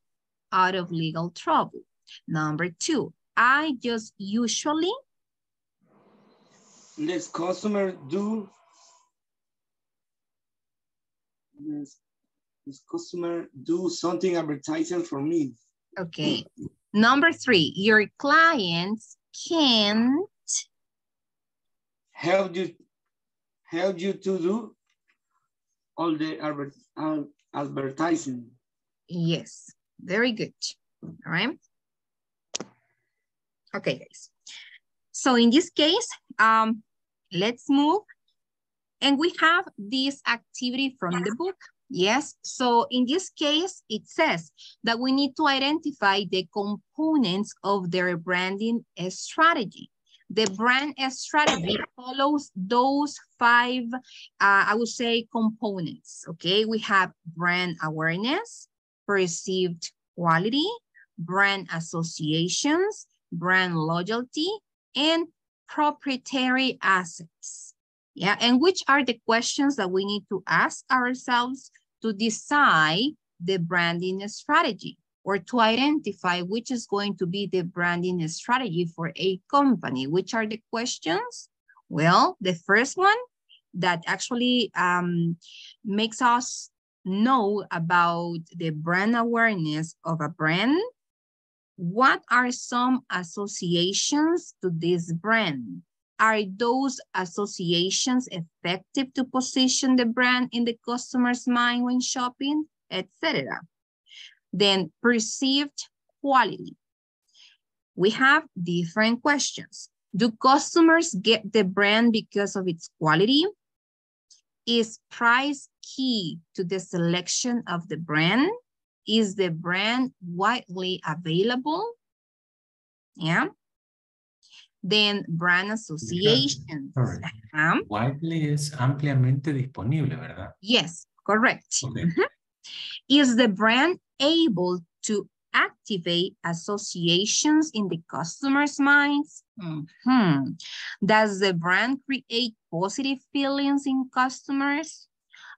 out of legal trouble. Number two, I just usually, Let's customer do. Let's, let's customer do something advertising for me. okay. Number three, your clients can, Help you, help you to do all the advert, advertising. yes, very good. All right. Okay, guys. So in this case, um, let's move. And we have this activity from the book. Yes, so in this case, it says that we need to identify the components of their branding strategy. The brand strategy follows those five, uh, I would say, components, okay? We have brand awareness, perceived quality, brand associations, brand loyalty, and proprietary assets. Yeah, and which are the questions that we need to ask ourselves to decide the branding strategy or to identify which is going to be the branding strategy for a company. Which are the questions? Well, the first one that actually um, makes us know about the brand awareness of a brand what are some associations to this brand? Are those associations effective to position the brand in the customer's mind when shopping, etc.? Then perceived quality. We have different questions. Do customers get the brand because of its quality? Is price key to the selection of the brand? Is the brand widely available? Yeah. Then brand associations. Sorry. Ajá. Widely es ampliamente disponible, ¿verdad? Yes, correct. Okay. Mhm. Is the brand able to activate associations in the customer's minds? Mhm. Does the brand create positive feelings in customers?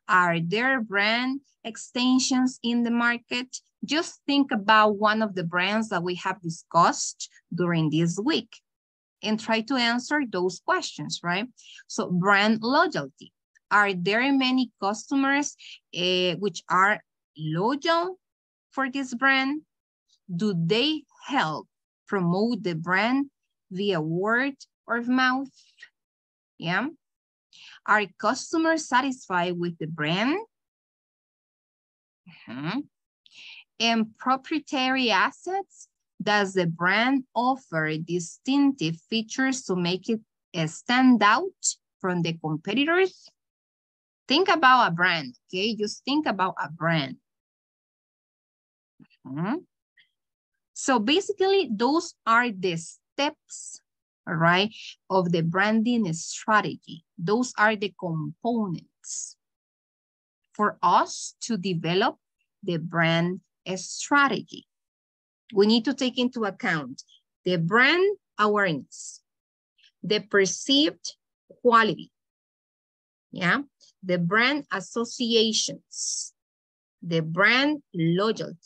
Are there brand extensions in the market? Just think about one of the brands that we have discussed during this week and try to answer those questions, right? So brand loyalty. Are there many customers eh, which are loyal for this brand? Do they help promote the brand via word of mouth? Yeah. Are customers satisfied with the brand? Mhm. And proprietary assets, does the brand offer distinctive features to make it uh, stand out from the competitors? Think about a brand, okay? Just think about a brand. Mhm. So basically, those are the steps, right, of the branding strategy. Those are the components for us to develop the brand strategy. We need to take into account the brand awareness, the perceived quality, yeah, the brand associations, the brand loyalty,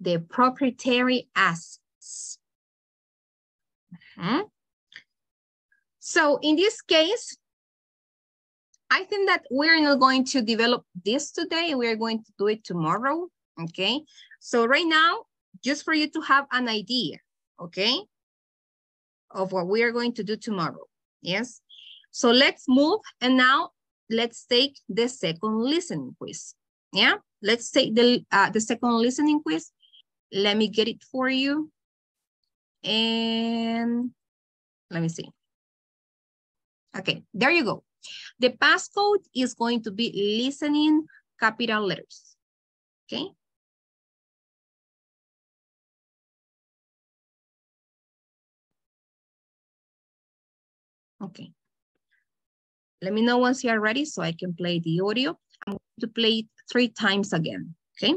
the proprietary assets. Mhm. So in this case, I think that we're not going to develop this today. We're going to do it tomorrow, okay? So right now, just for you to have an idea, okay? Of what we are going to do tomorrow, yes? So let's move and now let's take the second listening quiz, yeah? Let's take the, uh, the second listening quiz. Let me get it for you. And let me see. Okay, there you go. The passcode is going to be listening capital letters, okay? Okay, Let me know once you are ready so I can play the audio. I'm going to play it three times again, okay?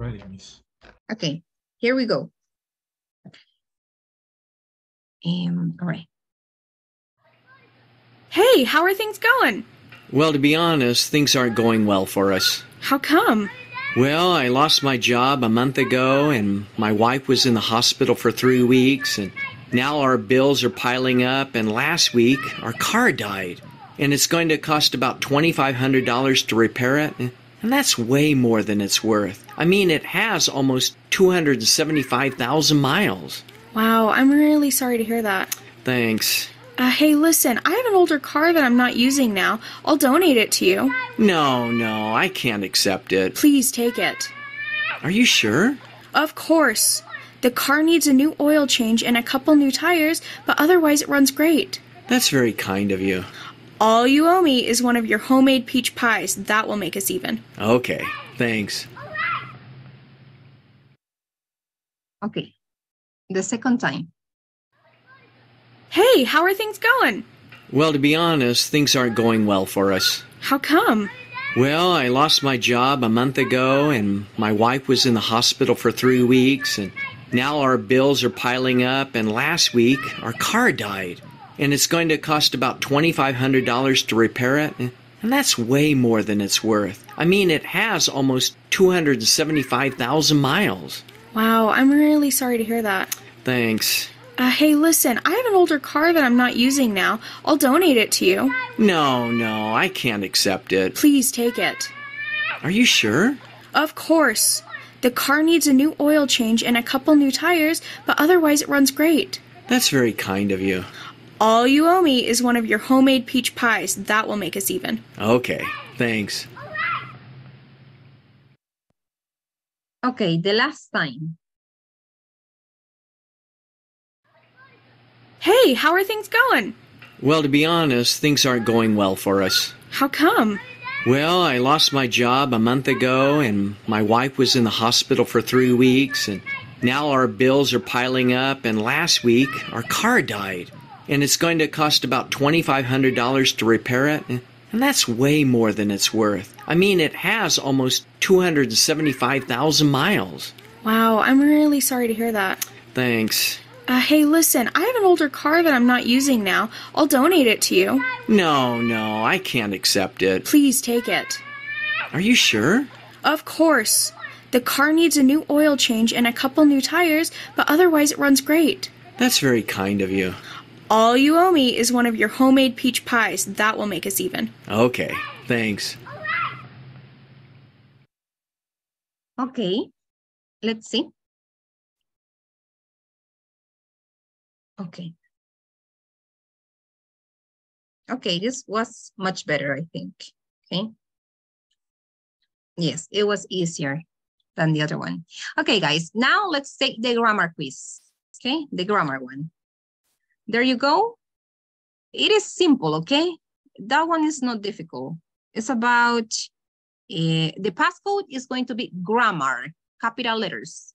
Ready, miss. Okay, here we go. Um, all right. Hey, how are things going? Well, to be honest, things aren't going well for us. How come? Well, I lost my job a month ago, and my wife was in the hospital for three weeks, and now our bills are piling up, and last week our car died. And it's going to cost about $2,500 to repair it, and that's way more than it's worth. I mean, it has almost 275,000 miles. Wow, I'm really sorry to hear that. Thanks. Uh, hey, listen, I have an older car that I'm not using now. I'll donate it to you. No, no, I can't accept it. Please take it. Are you sure? Of course. The car needs a new oil change and a couple new tires, but otherwise it runs great. That's very kind of you. All you owe me is one of your homemade peach pies. That will make us even. Okay, thanks. Okay, the second time. Hey, how are things going? Well, to be honest, things aren't going well for us. How come? Well, I lost my job a month ago, and my wife was in the hospital for three weeks, and now our bills are piling up, and last week our car died. And it's going to cost about $2,500 to repair it, and that's way more than it's worth. I mean, it has almost 275,000 miles. Wow, I'm really sorry to hear that. Thanks. Uh, hey, listen, I have an older car that I'm not using now. I'll donate it to you. No, no, I can't accept it. Please take it. Are you sure? Of course. The car needs a new oil change and a couple new tires, but otherwise it runs great. That's very kind of you. All you owe me is one of your homemade peach pies. That will make us even. Okay, thanks. Okay, the last time. Hey, how are things going? Well, to be honest, things aren't going well for us. How come? Well, I lost my job a month ago, and my wife was in the hospital for three weeks, and now our bills are piling up, and last week our car died. And it's going to cost about $2,500 to repair it, and that's way more than it's worth. I mean, it has almost 275,000 miles. Wow, I'm really sorry to hear that. Thanks. Uh, hey, listen, I have an older car that I'm not using now. I'll donate it to you. No, no, I can't accept it. Please take it. Are you sure? Of course. The car needs a new oil change and a couple new tires, but otherwise it runs great. That's very kind of you. All you owe me is one of your homemade peach pies. That will make us even. Okay, thanks. Okay, let's see. Okay. Okay, this was much better, I think. Okay. Yes, it was easier than the other one. Okay, guys, now let's take the grammar quiz. Okay, the grammar one. There you go. It is simple, okay? That one is not difficult. It's about, uh, the passcode is going to be grammar, capital letters.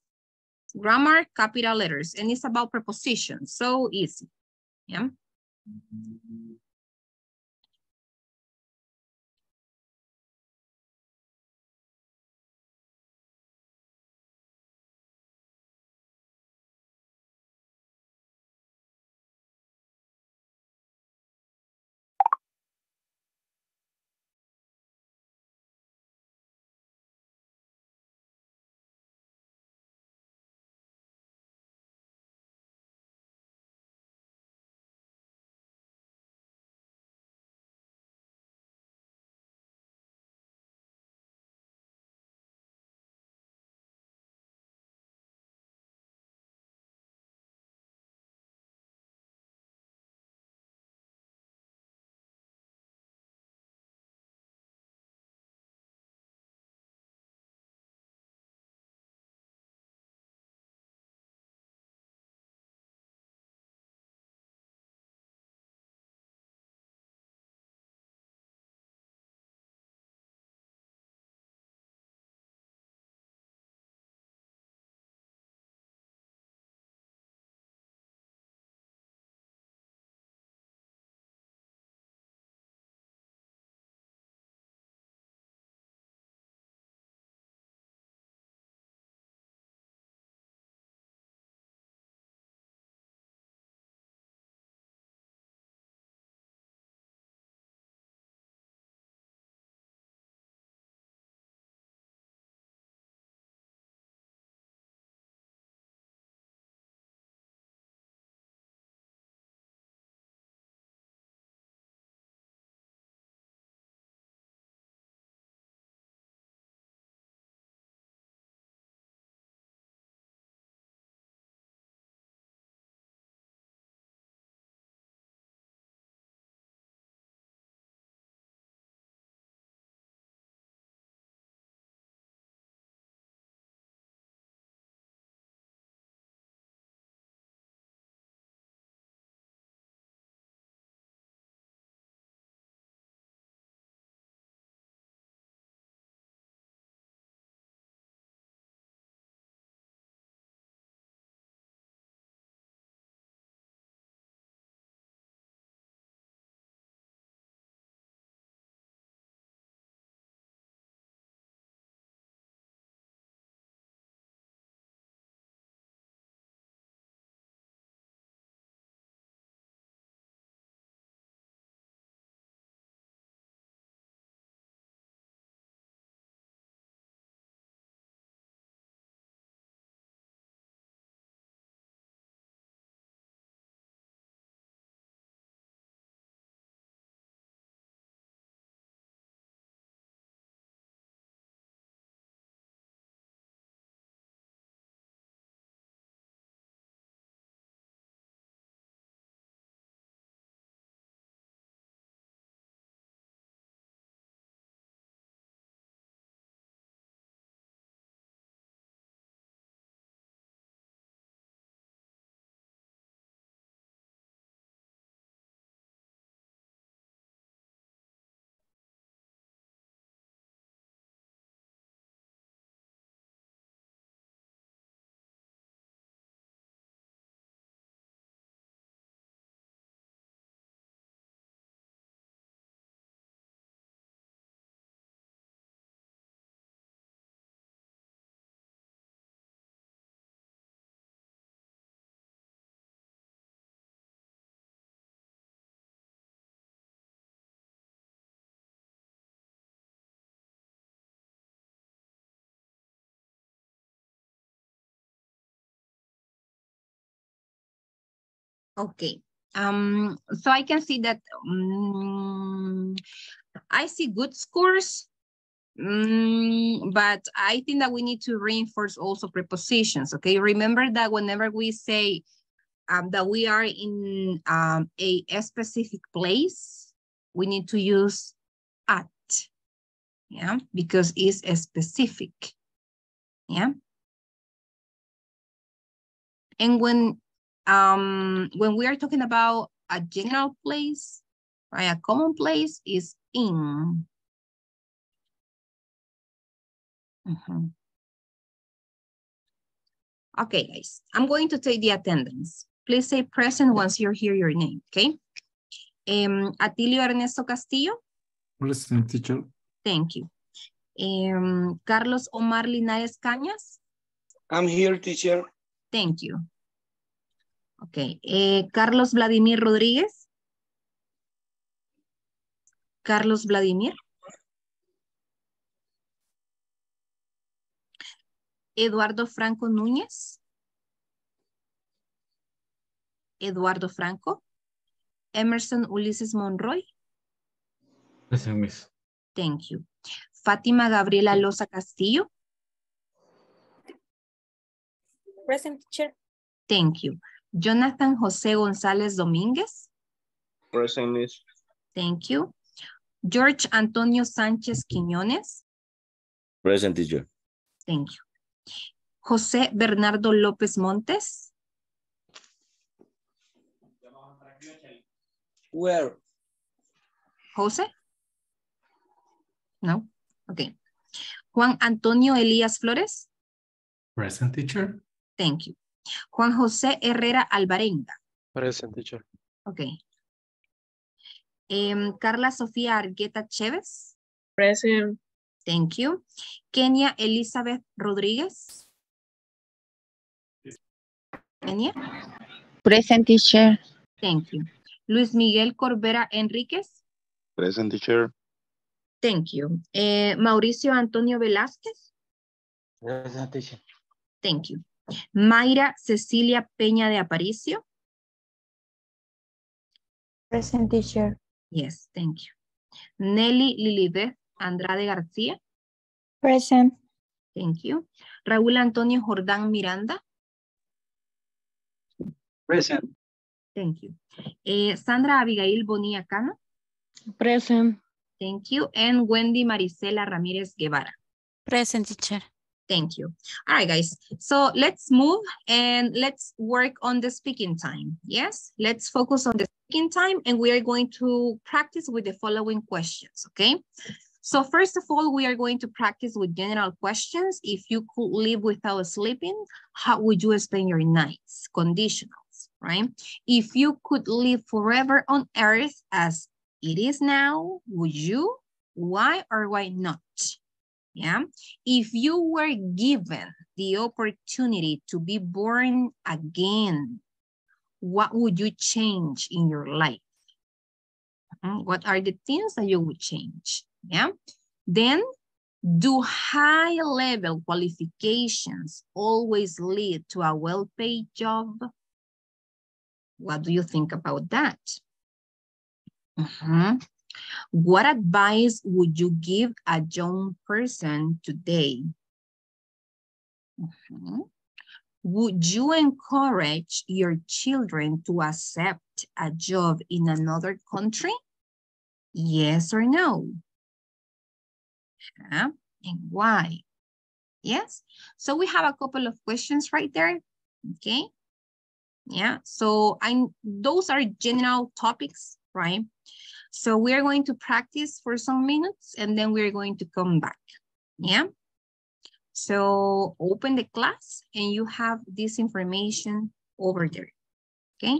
Grammar, capital letters, and it's about prepositions, so easy, yeah? Okay. Um, so I can see that um, I see good scores, mm, but I think that we need to reinforce also prepositions, okay? Remember that whenever we say um, that we are in um, a, a specific place, we need to use at, yeah, because it's a specific, yeah? And when um, when we are talking about a general place, right, a common place is in. Mhm. Okay, guys, I'm going to take the attendance. Please say present once you hear your name, okay? Um, Atilio Ernesto Castillo, Present teacher. thank you. Um, Carlos Omar Linares Cañas, I'm here, teacher. thank you. Okay, eh, Carlos Vladimir Rodríguez. Carlos Vladimir. Eduardo Franco Núñez. Eduardo Franco. Emerson Ulises Monroy. Present, miss. Thank you. Fátima Gabriela Loza Castillo. Present teacher. Thank you. Jonathan José González Domínguez. Present, Miss. Thank you. George Antonio Sánchez Quiñones. Present teacher. Thank you. José Bernardo López Montes. Where? José? No? Okay. Juan Antonio Elías Flores. Present teacher. Thank you. Juan José Herrera Alvarenga. Present teacher. Okay. Em, Carla Sofía Argueta Chévez. Present. Thank you. Kenia Elizabeth Rodríguez. Kenia. Present teacher. Thank you. Luis Miguel Corbera Enríquez. Present, teacher. Thank you. Eh, Mauricio Antonio Velázquez. Present teacher. Thank you. Mayra Cecilia Peña de Aparicio. Present teacher. Yes, thank you. Nelly Lilibeth Andrade García. Present. Thank you. Raúl Antonio Jordán Miranda. Present. Thank you. Eh, Sandra Abigail Bonilla Cano. Present. Thank you. And Wendy Marisela Ramírez Guevara. Present teacher. Thank you. All right, guys. So let's move and let's work on the speaking time. Yes, let's focus on the speaking time and we are going to practice with the following questions, okay? So first of all, we are going to practice with general questions. If you could live without sleeping, how would you spend your nights? Conditionals, right? If you could live forever on earth as it is now, would you? Why or why not? Yeah. If you were given the opportunity to be born again, what would you change in your life? Mhm. What are the things that you would change? Yeah. Then, do high level qualifications always lead to a well paid job? What do you think about that? Mhm. What advice would you give a young person today? Mhm. Would you encourage your children to accept a job in another country? Yes or no? Yeah, And why? Yes. So we have a couple of questions right there. Okay. Yeah. So I those are general topics, right? So we're going to practice for some minutes and then we're going to come back. Yeah. So open the class and you have this information over there. Okay.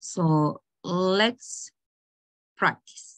So let's practice.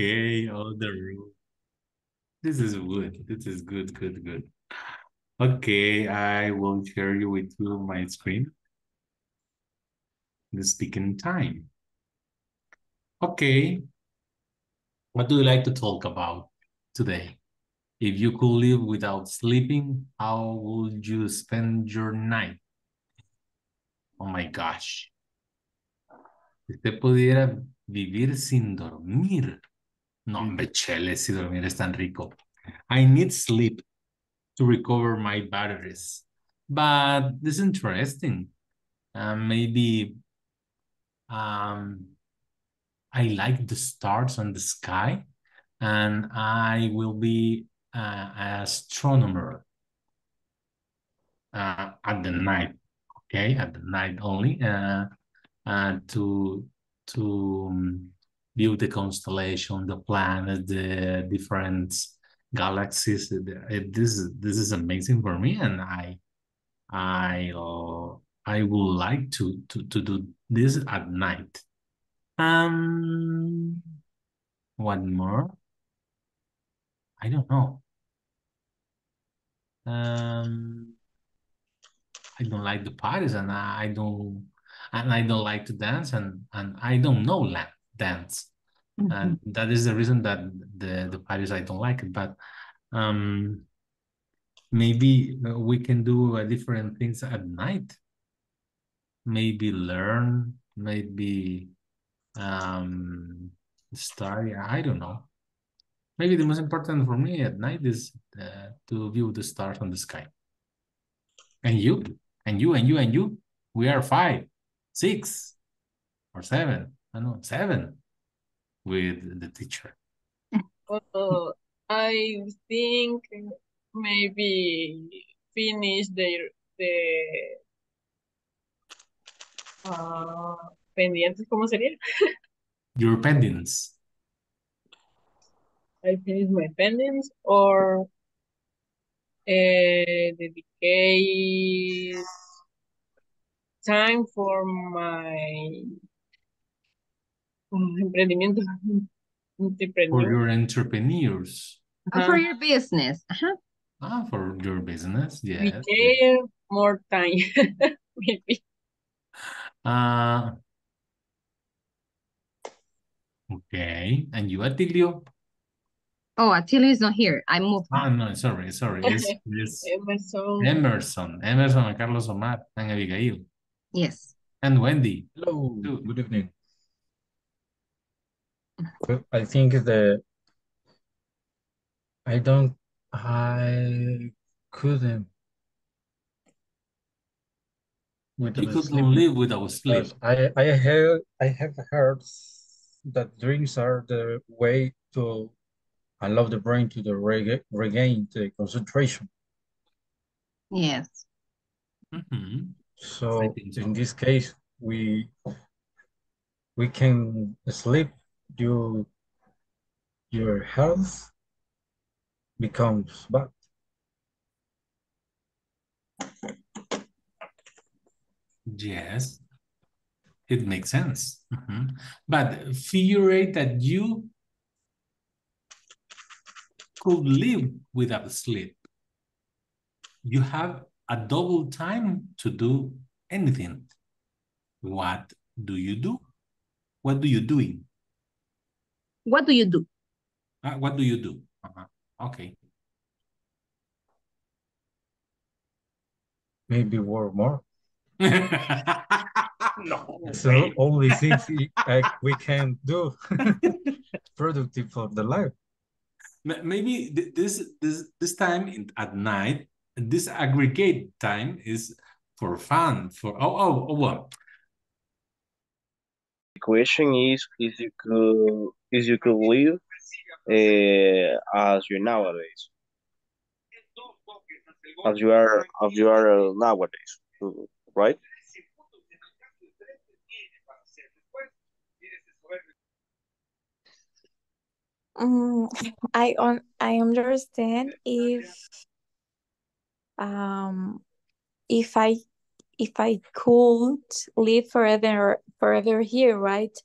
Okay, all the room. This is good. This is good, good, good. Okay, I will share you with you my screen. The speaking time. Okay. What do you like to talk about today? If you could live without sleeping, how would you spend your night? Oh my gosh. Si usted pudiera vivir sin dormir. No, hombre, chele, si dormir es tan rico. I need sleep to recover my batteries. But this is interesting. Uh, maybe um, I like the stars on the sky and I will be uh, an astronomer uh, at the night, okay, at the night only, uh, uh, to to um, view the constellation, the planet, the different galaxies. It, this this is amazing for me, and I I uh, I would like to to to do this at night. Um, one more. I don't know. Um, I don't like the parties, and I don't, and I don't like to dance, and and I don't know la dance, and that is the reason that the the parties I don't like it. But um, maybe we can do uh, different things at night. Maybe learn, maybe um study. I don't know. Maybe the most important for me at night is uh, to view the stars on the sky. And you, and you, and you, and you. We are five, six, or seven. I know seven with the teacher. I think maybe finish the the uh, pendientes, ¿cómo sería? Your pendants. I finish my pendants or uh, dedicate time for my um, emprendimiento. For your entrepreneurs. Uh, For your business. Uh-huh. Ah, for your business, yes. Dedicate more time, maybe. Uh, okay. And you, Atilio? Oh, Atilio is not here. I moved. Ah, no, sorry, sorry. It's, it's Emerson. Emerson, Emerson and Carlos Omar and Abigail. Yes. And Wendy. Hello, good evening. Well, I think the I don't I couldn't with You couldn't sleep live without sleep. because I I have I have heard that drinks are the way to allow the brain to the rega regain the concentration. Yes. Mhm. So think so. in this case, we we can sleep. You your health becomes bad. Yes, it makes sense. Mhm. But figure that you could live without sleep. You have a double time to do anything. What do you do? What do you doing? What do you do? Uh, what do you do? Uh-huh. Okay. Maybe work more. no. So only things we- uh, we can do productive for the life. Maybe this this this time in, at night, this aggregate time is for fun. For oh oh oh what? The question is, is you could, is you could live uh, as you nowadays, as you are, as you are nowadays, right? Mm, I on I understand if um if I if I could live forever forever here, right?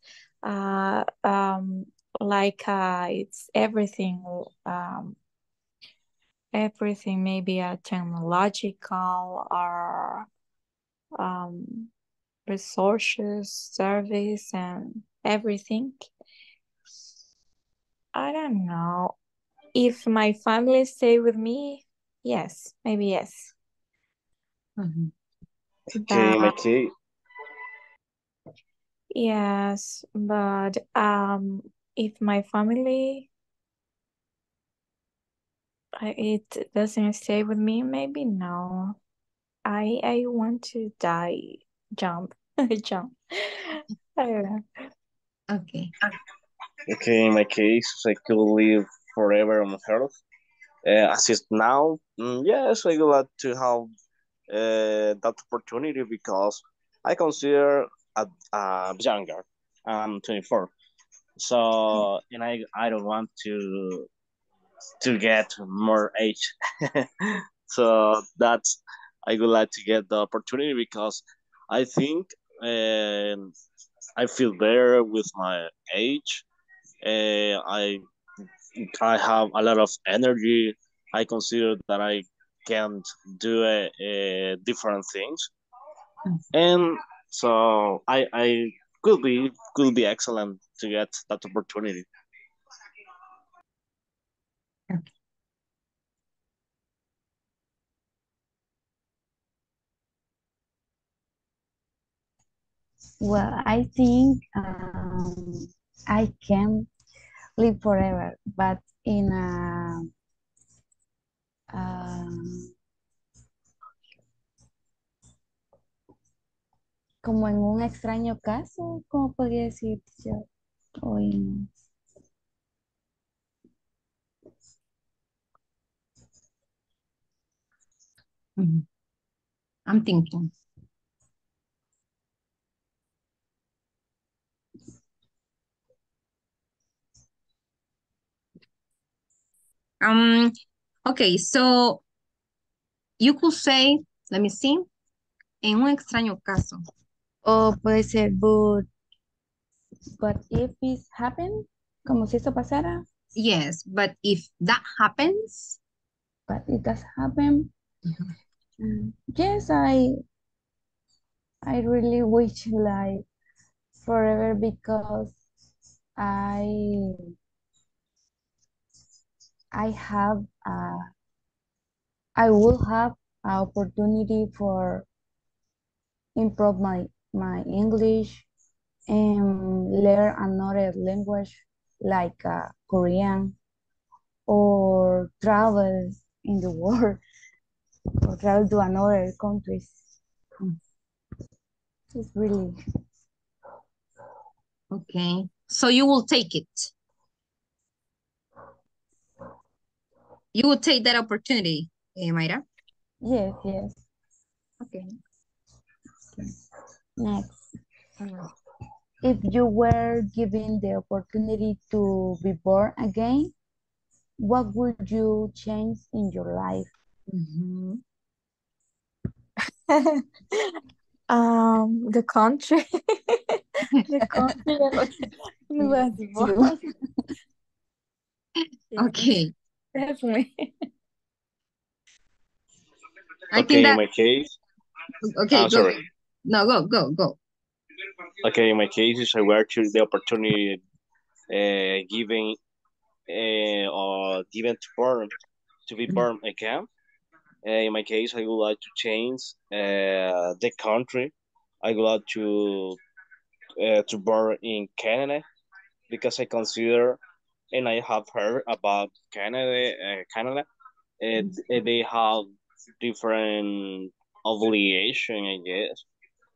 Uh um like uh, it's everything, um, everything maybe a technological or um, resources, service, and everything. I don't know. If my family stay with me, yes, maybe yes. Mhm. Okay, But case, yes, but um, if my family it doesn't stay with me, maybe no. I I want to die, jump, jump. I don't know. Okay. okay, in my case, I could live forever on Earth. Uh, as is now, mm, yes, I would like to have uh, that opportunity because I consider a, uh, younger. I'm 24, so and I I don't want to to get more age. so that's I would like to get the opportunity because I think um, I feel better with my age. Uh, I I have a lot of energy. I consider that I can do uh, uh, different things, and so I I could be could be excellent to get that opportunity. Well, I think um, I can live forever, but in a um, como en un extraño caso, ¿cómo podría decir yo? En- Mhm. I'm thinking. Um, okay, so you could say, let me see, en un extraño caso. o puede ser, but, but if it happen, como si esto pasara, Yes, but if that happens, but it does happen, mm, yes, I I really wish like forever because I I have uh I will have an opportunity for improve my my English and learn another language like uh, Korean or travel in the world or travel to another countries. It's really okay, so you will take it. You will take that opportunity, eh, Mayra? yes, yes. Okay. Next. If you were given the opportunity to be born again, what would you change in your life? Mhm. Um, the country, the country that was born. Okay, definitely. I Okay, think in my case, okay, I'm go. sorry. No, go, go, go. Okay, in my case, if I were to the opportunity uh, given uh, or given to burn to be born again, uh, in my case, I would like to change uh, the country. I would like to uh, to born in Canada because I consider and I have heard about Canada. Uh, Canada, and they have different obligation, I guess,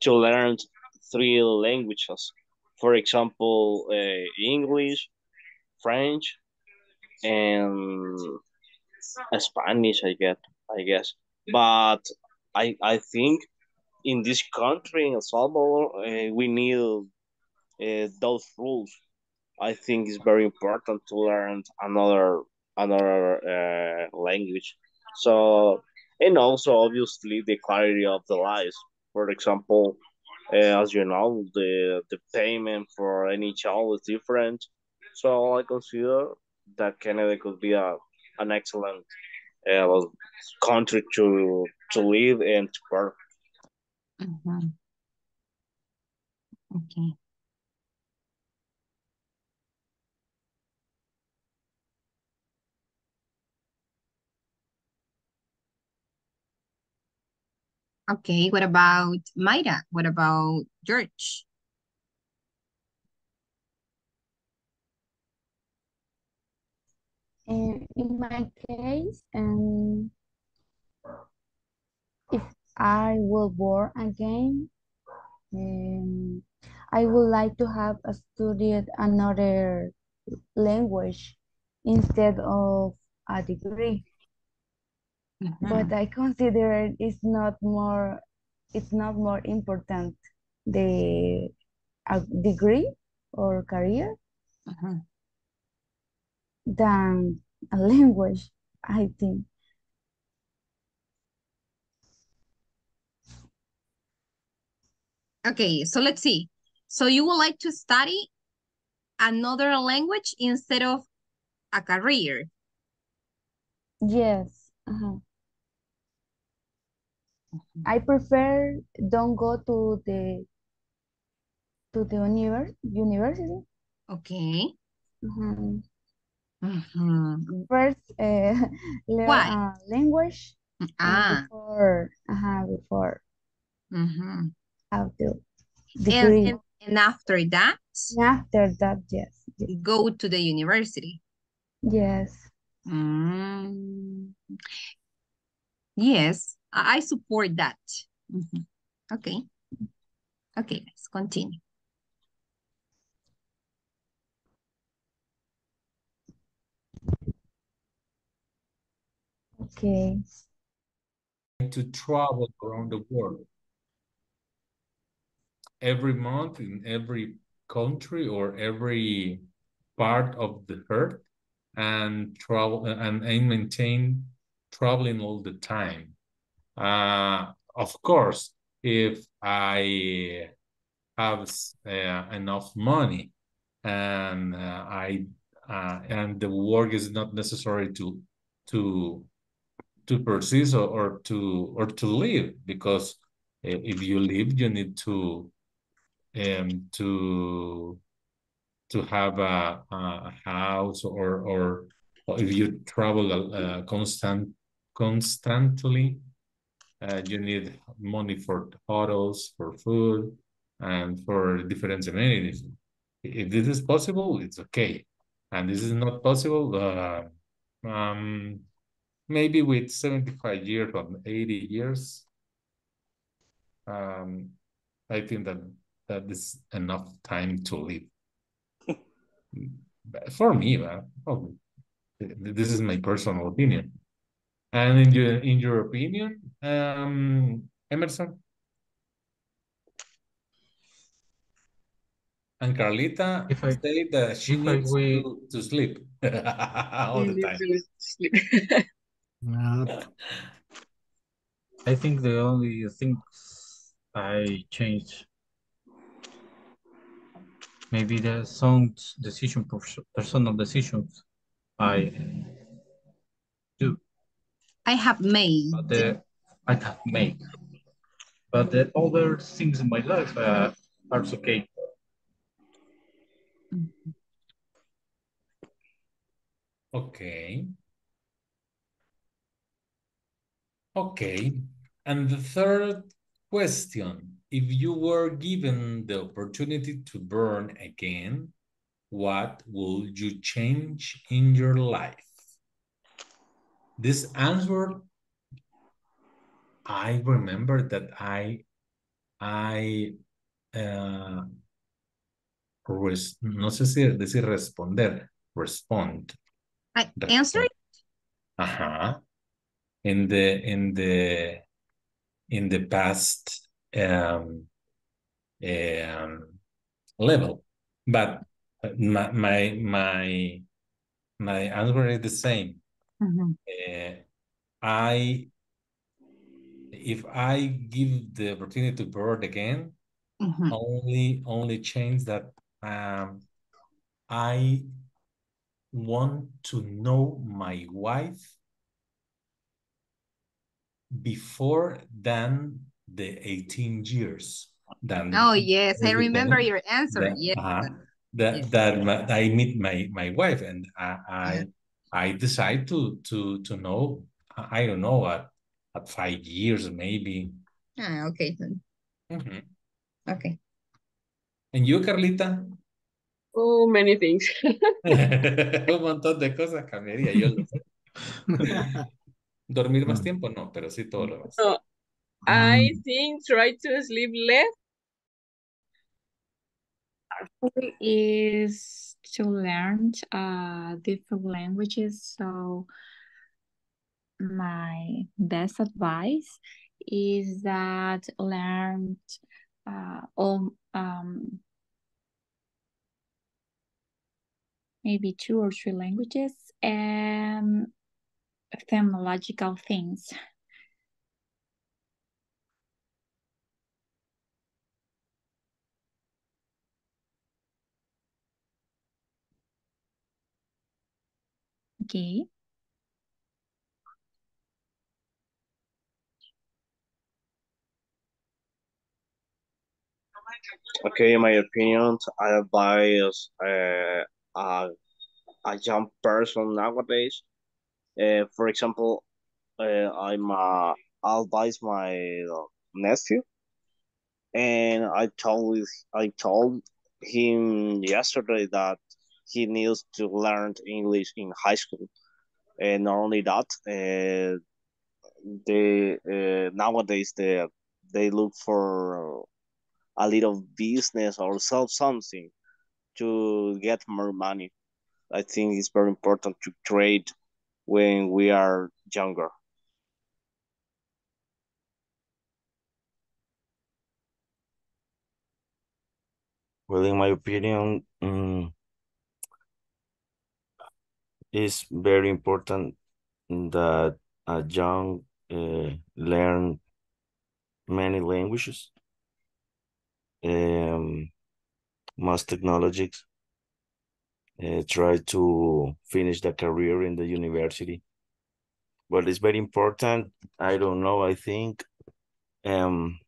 to learn three languages. For example, uh, English, French, and Spanish. I get, I guess. But I I think in this country in El Salvador, uh, we need uh, those rules. I think it's very important to learn another another uh, language. So and also obviously the quality of the lives. For example, uh, as you know, the the payment for any child is different. So I consider that Canada could be a an excellent uh, country to to live and to work. Mhm. Okay. Okay, what about Mayra? What about George? In my case, um, if I will born again, um, I would like to have studied another language instead of a degree. But I consider it's not more it's not more important the a degree or career than a language, I think. Okay, so let's see. So you would like to study another language instead of a career? Yes. uh-huh. I prefer don't go to the to the univers university. Okay. Mhm. Mhm. First, uh, learn Why? a language and Ah. before, uh, -huh, before have the And, degree. and, and after that, And after that, yes, yes, go to the university. yes. Mm. Yes, I I support that. Mhm. Okay. Okay, let's continue. Okay. to travel around the world every month in every country or every part of the earth and travel and, and maintain traveling all the time. Uh, of course, if I have uh, enough money and uh, I uh, and the work is not necessary to to to persist or, or to or to live because uh, if you live you need to um to to have a, a house or or, or if you travel uh, constant constantly uh, you need money for hotels for food and for different amenities. If this is possible it's okay. And this is not possible uh, um maybe with 75 years or 80 years um i think that that is enough time to live. For me oh, this is my personal opinion. And in your in your opinion um emerson and carlita If I- say that she if needs will- to, to sleep all the time Sleep. Not- I think the only things I changed maybe the some decision personal decisions I do I have made. but the I have made but the other things in my life uh, are okay Okay. Okay. And the third question, if you were given the opportunity to burn again, what would you change in your life? This answer, I remember that I, I, uh, res- no sé si decir responder, respond. I answer it? Uh-huh. In the in the in the past um, um level. But uh, my my my my answer is the same. Mhm. Uh, I if I give the opportunity to bird again, Mhm. only only change that um I want to know my wife before than the 18 years. Than, Oh, yes, I remember your answer. that, Yes. uh-huh, that, that my- I meet my, my wife and I, I, I decide to, to, to know, I don't know, at, at five years maybe. Ah, okay. then. Mhm. Okay. And you, Carlita? Oh, many things. Un montón de cosas cambiaría, yo lo sé. Dormir más tiempo, no, pero sí todo lo demás. So, I think try to sleep less. is to learn uh different languages. So my best advice is that learn uh all um maybe two or three languages and phonological things. Okay. Okay, in my opinion, I advise uh, a, a young person nowadays. Uh, for example, uh, I'm uh, I advise my nephew, and I told I told him yesterday that he needs to learn English in high school, and not only that, uh, they uh, nowadays they they look for a little business or sell something to get more money. I think it's very important to trade when we are younger. Well, in my opinion, mm, it's very important that a young uh, learn many languages, um, most technologies, uh, try to finish the career in the university. But it's very important. I don't know. I think, um,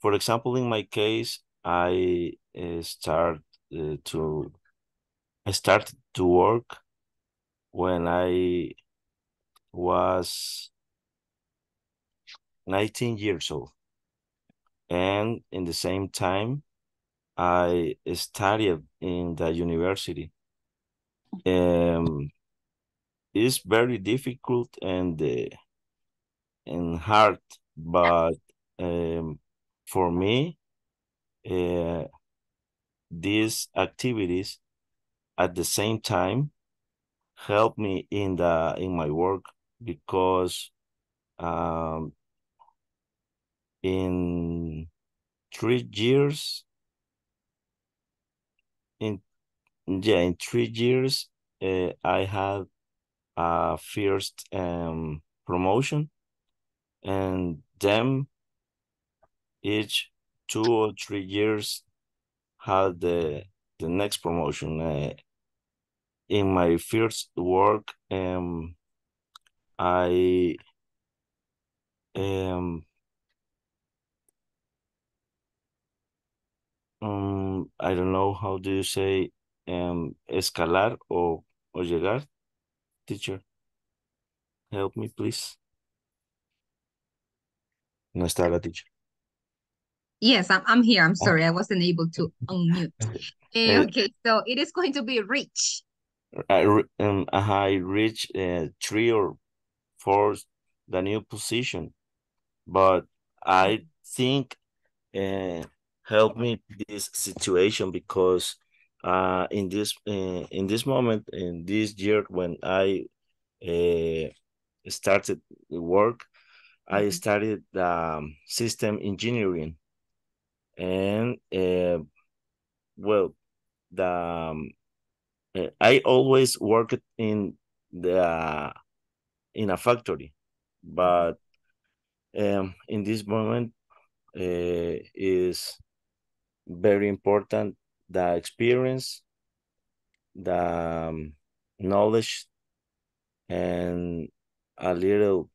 for example, in my case, I uh, start uh, to I started to work when I was 19 years old. And in the same time, I studied in the university. Um, it's very difficult and uh, and hard, but um, for me, uh, these activities at the same time help me in the in my work because um, in three years in yeah in three years uh, I had a first um, promotion and then each two or three years had the the next promotion uh, in my first work um I um um I don't know how do you say um escalar o o llegar teacher help me please no está la teacher Yes, I'm, I'm here. I'm sorry. I wasn't able to unmute. Eh, okay, so it is going to be rich. I um I reach uh, three or four the new position, but I think uh, help me this situation because uh in this uh, in this moment in this year when I uh, started work, I studied um, system engineering, and uh, well the um, uh, I always worked in the in a factory, but um, in this moment uh, is very important the experience, the um, knowledge and a little,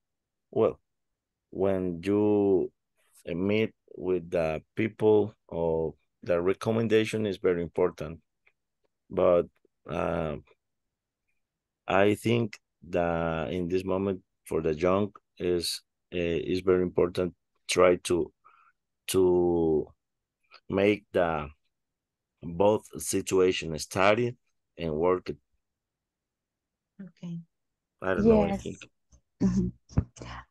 well, when you meet with the people or the recommendation is very important. But uh, I think that in this moment for the young is uh, is very important try to to make the both situation study and work it. Okay. I don't know. I Yes. think Mhm.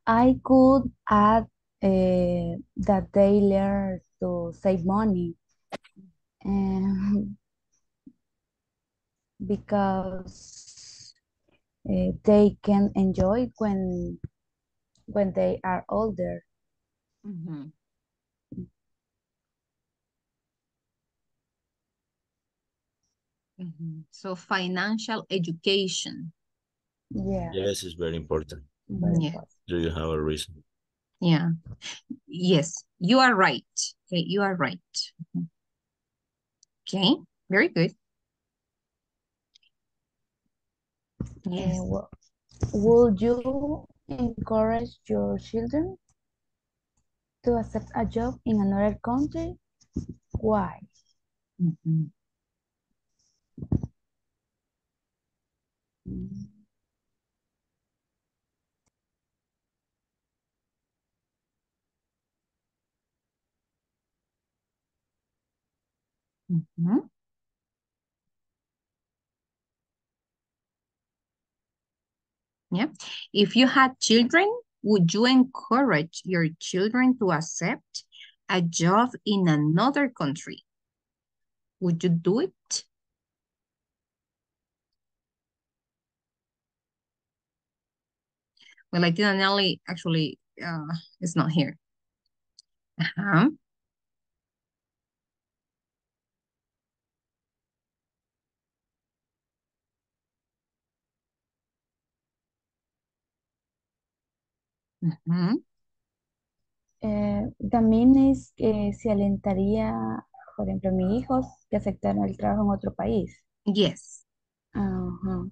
I could add uh, that they learn to save money and because uh, they can enjoy when when they are older. Mhm. Mhm. So financial education. Yeah. yes, it's very important. very Yeah. important. Do you have a reason? Yeah. Yes, you are right. Okay, you are right. Mhm. Okay, very good. Yes. Uh, wo- would you encourage your children to accept a job in another country? Why? Mhm. Mm, Mhm. Yeah. If you had children, would you encourage your children to accept a job in another country? Would you do it? Well, I think Nelly actually uh, is not here. Uh-huh. Ujú. Eh, también es que se alentaría, por ejemplo, a mis hijos que aceptaran el trabajo en otro país. Yes. Ajá.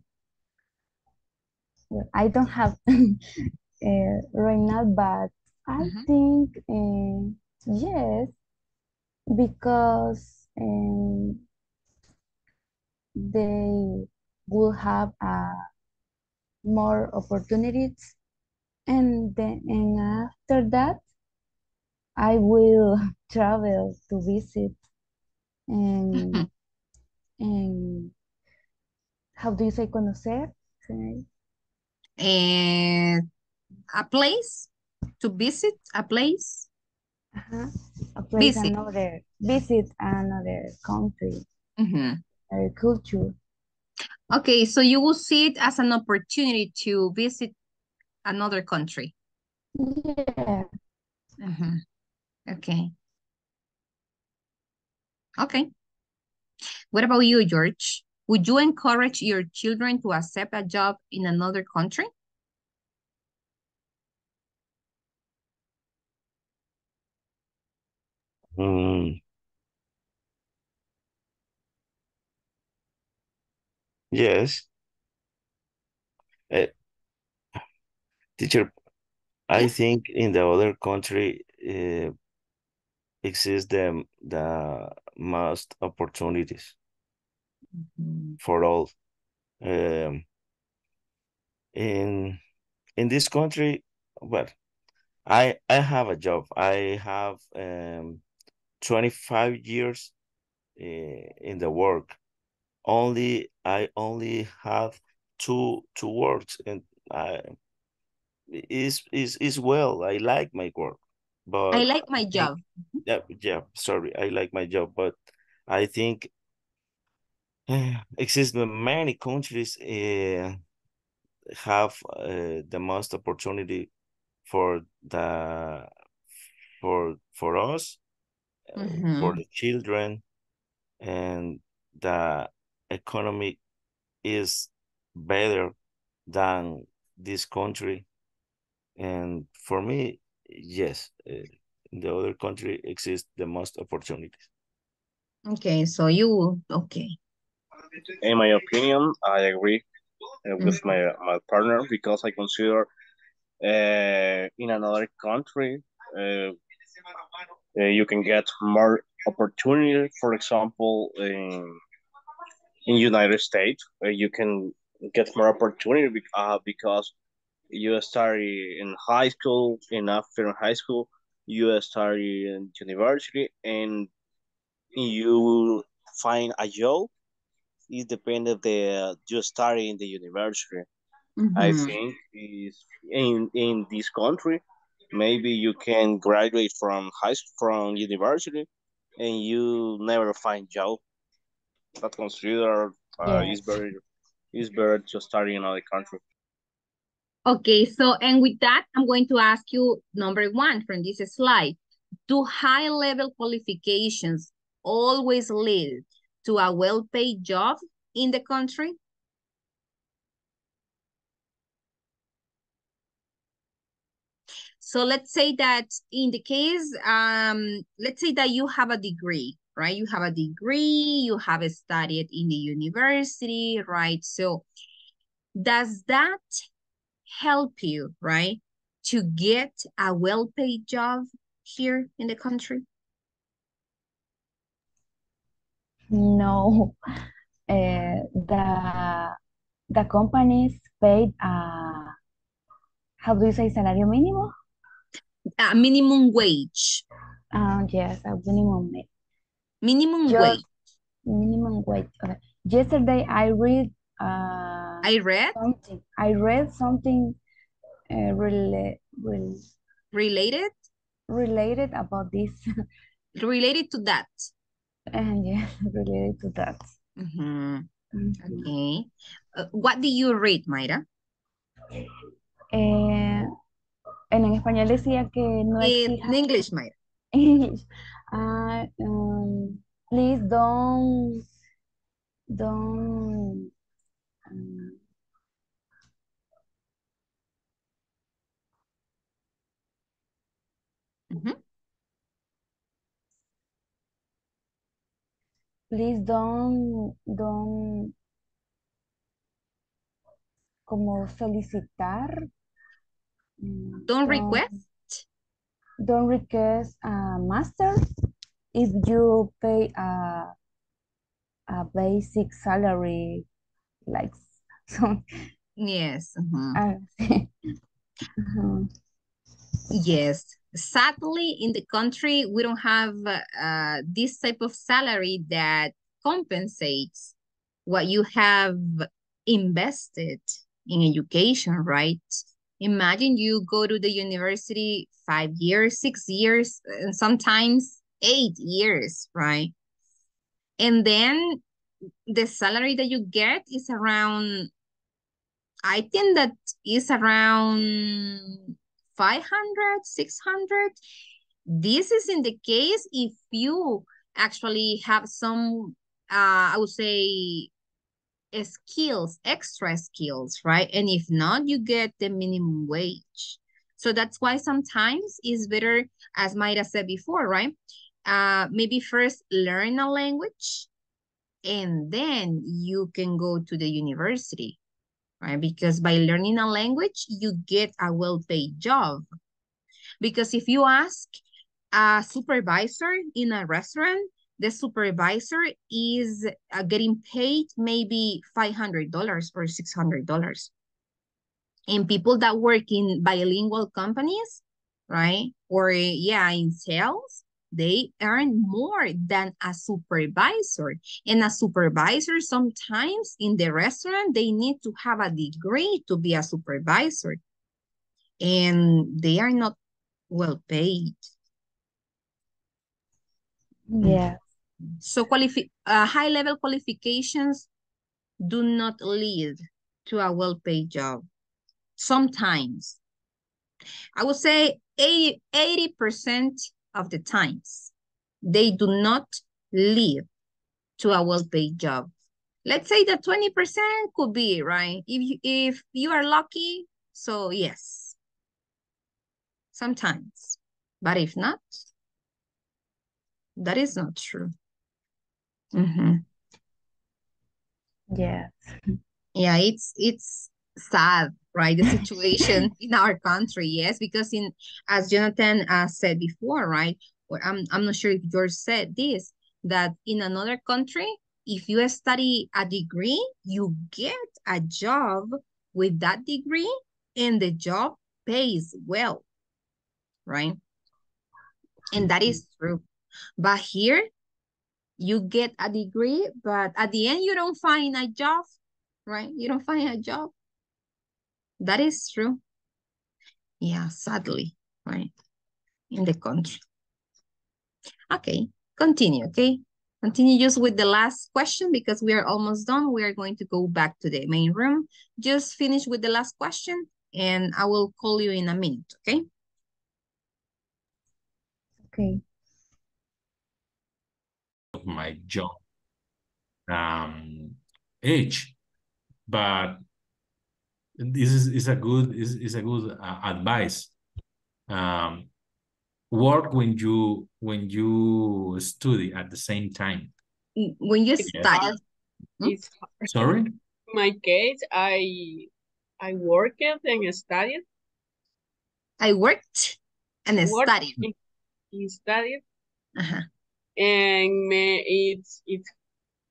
I don't have uh, right now, but I Mhm. think uh, yes, because um, they will have uh, more opportunities, and then and after that, I will travel to visit and and how do you say conocer? And a place to visit a place. uh-huh, a place Visit. another visit another country, Mhm. a culture. Okay, so you will see it as an opportunity to visit another country. Yeah. Mhm. Okay. Okay. What about you, George? Would you encourage your children to accept a job in another country? Mm, yes. Uh, teacher, I think in the other country uh, exist the the most opportunities Mhm. for all. Um, in in this country, well, I I have a job. I have um 25 years uh, in the work. Only I only have two two works and I is is is well. I like my work, but I like my job. yeah yeah sorry I like my job, but I think exist many countries uh, have uh, the most opportunity for the for for us uh, for Mhm. the children and the economy is better than this country and for me yes uh, the other country exists the most opportunities Okay, so you, okay. In my opinion, I agree. uh, with my my partner because I consider uh, in another country uh, uh, you can get more opportunity. For example, in in United States, you can get more opportunity bec- uh, because you study in high school, and after high school, you study in university, and you find a job. It depends of the you study in the university. I Mhm. think is in in this country, maybe you can graduate from high school, from university, and you never find job. But consider uh, Yes. it's very it's better to study in another country. Okay, so and with that, I'm going to ask you number one from this slide. Do high level qualifications always lead to a well-paid job in the country? So let's say that in the case, um, let's say that you have a degree, right? You have a degree, you have studied in the university, right? So does that help you, right, to get a well-paid job here in the country? No, uh, the the companies paid uh how do you say salario mínimo? A minimum wage. Uh, yes, a minimum ma- Minimum Just wage. minimum wage. Okay. Yesterday I read uh I read something. I read something uh, rela rel related related about this. related to that. And yes, related to that. Mhm. Mhm. Okay. Uh, what do you read, Mayra? Eh, en español decía que no In exija English, Mayra. English. Uh, um, please don't don't um, Ujú. Please don't don't como solicitar mm, Don't don't request. don't request a master if you pay a a basic salary like so Yes. mhm. uh, mhm. Yes. Sadly, in the country, we don't have uh, this type of salary that compensates what you have invested in education, right? Imagine you go to the university five years, six years, and sometimes eight years, right? And then the salary that you get is around, I think that is around 500, 600. This is in the case if you actually have some, uh, I would say, skills, extra skills, right? And if not, you get the minimum wage. So that's why sometimes it's better, as Mayra said before, right? Uh, maybe first learn a language and then you can go to the university, right? Because by learning a language, you get a well-paid job. Because if you ask a supervisor in a restaurant, the supervisor is uh, getting paid maybe $500 or $600. And people that work in bilingual companies, right? Or yeah, in sales, they earn more than a supervisor. And a supervisor sometimes in the restaurant, they need to have a degree to be a supervisor. And they are not well paid. Yeah. So qualifi uh, high level qualifications do not lead to a well-paid job. Sometimes. I would say 80, percent of the times, they do not live to a well-paid job. Let's say that 20% could be, right? If you, if you are lucky, so yes. Sometimes. But if not, that is not true. Mhm. Yes. Yeah, it's it's sad, right? The situation in our country, yes, because in as Jonathan uh, said before, right? Or I'm I'm not sure if George said this that in another country, if you study a degree, you get a job with that degree, and the job pays well, right? And that is true. But here, you get a degree, but at the end, you don't find a job, right? You don't find a job. That is true. Yeah, sadly, right? In the country. Okay, continue, okay? Continue just with the last question because we are almost done. We are going to go back to the main room. Just finish with the last question and I will call you in a minute, okay? Okay. of my job um, age, but this is, is a good is, is a good uh, advice. Um, work when you when you study at the same time. When you Yes. study. It's Sorry. in my case, I I worked and studied. I worked and Worked studied. and- and studied, Uh-huh. and me, it's it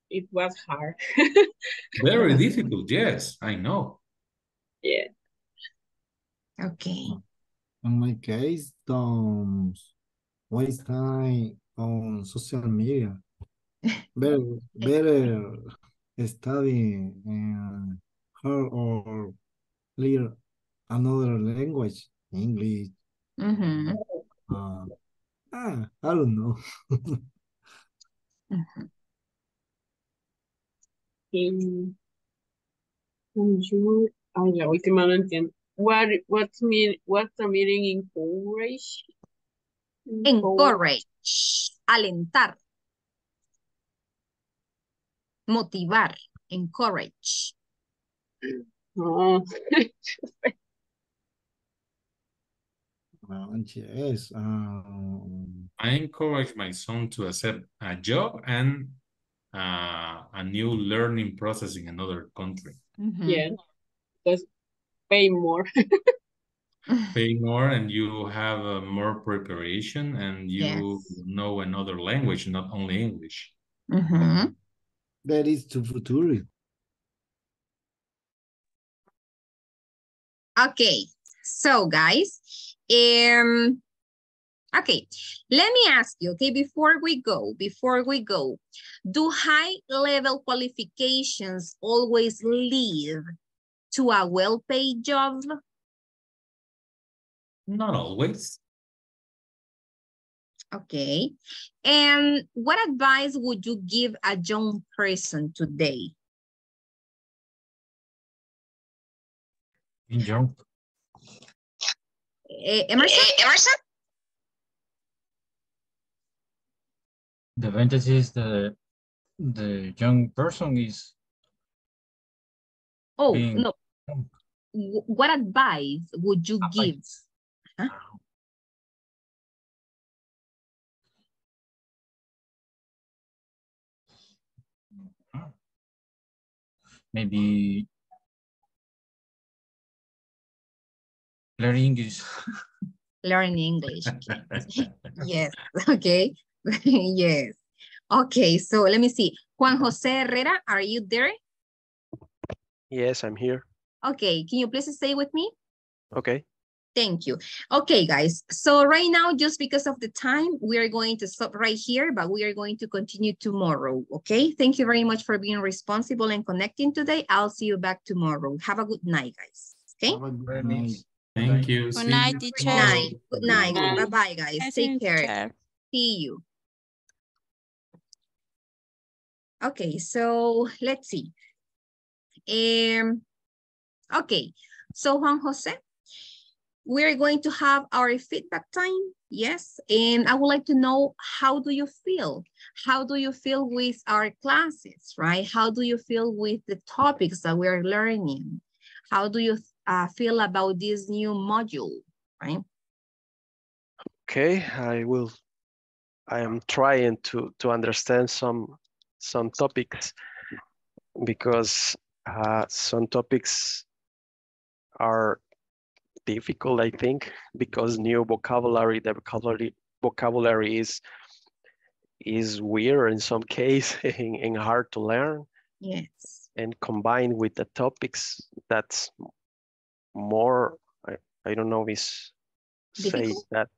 it was hard. Very difficult. Yes, I know. Yeah. Okay. In my case, don't waste time on social media. Better, better study in her or learn another language, English. Mm-hmm. Uh, ah, I don't know. Y- yo, ay, la última no entiendo. What what's mean what's the meaning in encourage? Encourage. Alentar. Motivar. Encourage. Oh. Uh, yes, um, I encourage my son to accept a job and uh, a new learning process in another country. Mm-hmm. Yeah. Because pay more. Pay more and you have uh, more preparation and you Yes. know another language, not only English. Mm-hmm. that is to futuro. Okay, so guys, um, okay, let me ask you, okay, before we go, before we go, do high level qualifications always lead to a well-paid job? Not always. Okay, and what advice would you give a young person today? In young, Eh, Emerson? Emerson? the advantage is the the young person is Oh, being no. Wh- What advice would you give? Huh? maybe learn English. Learn English. okay. Yes, okay. yes. Okay, so let me see. Juan Jose Herrera, are you there? Yes, I'm here. Okay, can you please stay with me? Okay. Thank you. Okay, guys. So right now, just because of the time, we are going to stop right here, but we are going to continue tomorrow. Okay. Thank you very much for being responsible and connecting today. I'll see you back tomorrow. Have a good night, guys. Okay. Have a good night. Thank you. Good See night, teacher. Good night. Good night. Bye-bye, guys. Night, Take care. teacher. See you. Okay, so let's see. Um, okay, so Juan Jose, we're going to have our feedback time. Yes, and I would like to know how do you feel? How do you feel with our classes, right? How do you feel with the topics that we're learning? How do you uh, feel about this new module, right? Okay, I will. I am trying to to understand some some topics because Uh, some topics are difficult, I think, because new vocabulary, the vocabulary vocabulary is is weird in some case and, and hard to learn. Yes. And combined with the topics, that's more. I, I don't know if it's say that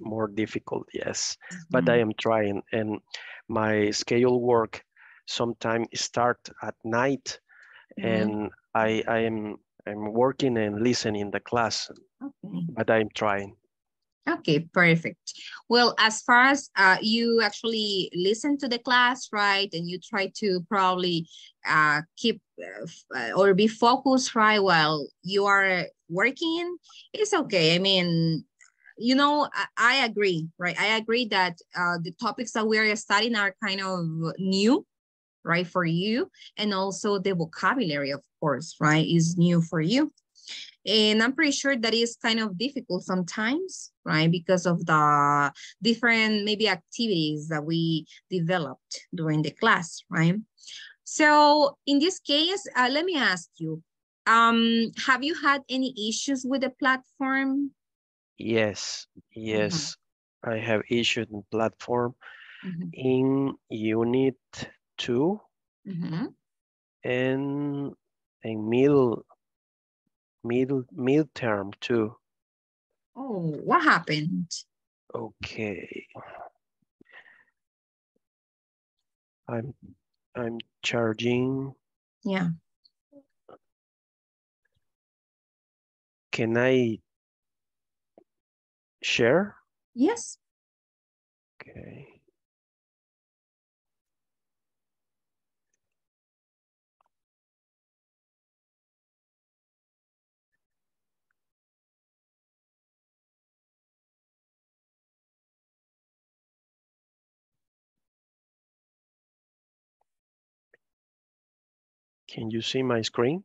more difficult. Yes, but I am trying, and my schedule work sometimes start at night, Mhm. and I I am I'm working and listening the class, Okay. but I'm trying. Okay, perfect. Well, as far as uh, you actually listen to the class, right, and you try to probably uh, keep uh, uh, or be focused, right, while you are working, it's okay. I mean, you know, I, I agree, right? I agree that uh, the topics that we are studying are kind of new, right, for you, and also the vocabulary, of course, right, is new for you. And I'm pretty sure that is kind of difficult sometimes, right? Because of the different maybe activities that we developed during the class, right? So in this case, uh, let me ask you, um, have you had any issues with the platform? Yes, yes, I have issued in platform Mhm. in unit two mm-hmm. and in middle middle midterm too. Oh, what happened? Okay. I'm I'm charging. Yeah. Can I share? Yes. Okay. Can you see my screen?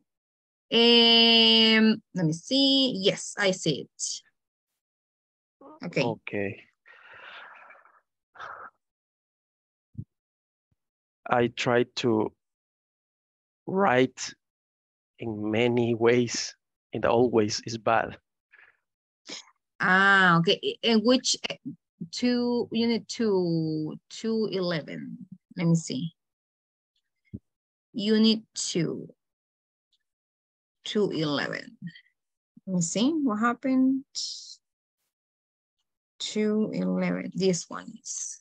Um, let me see. Yes, I see it. Okay. Okay. I try to write in many ways and always is bad. Ah, okay. In which uh, two unit two two eleven? Let me see. Unit two two eleven. Let me see what happened. Two eleven. This one is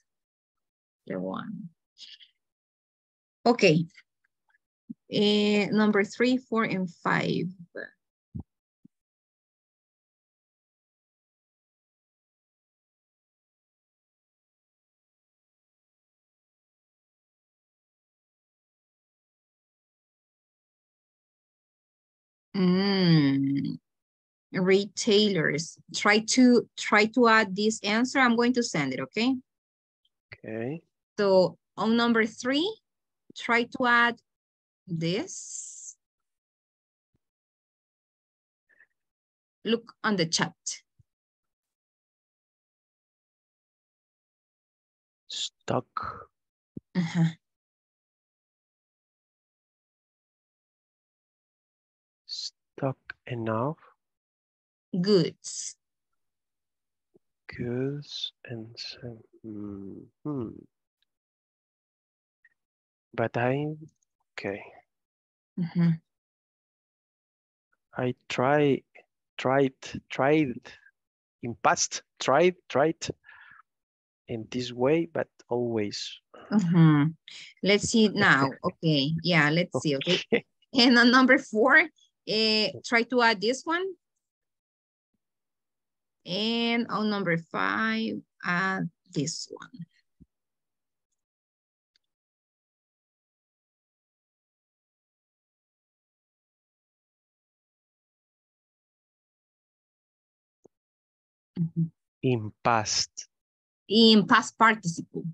the one. Okay. Eh, number three, four, and five. Mm, retailers. Try to try to add this answer. I'm going to send it, okay? Okay. So on number three, try to add this. Look on the chat. Stuck. Uh-huh. stock enough Goods. goods and some hmm. But I okay. Mhm. I try tried tried in past tried tried in this way, but always Mhm. Let's see now. Okay. Yeah, let's see. Okay. And on number four, eh, try to add this one. And on number five, add this one. in past. In past participle,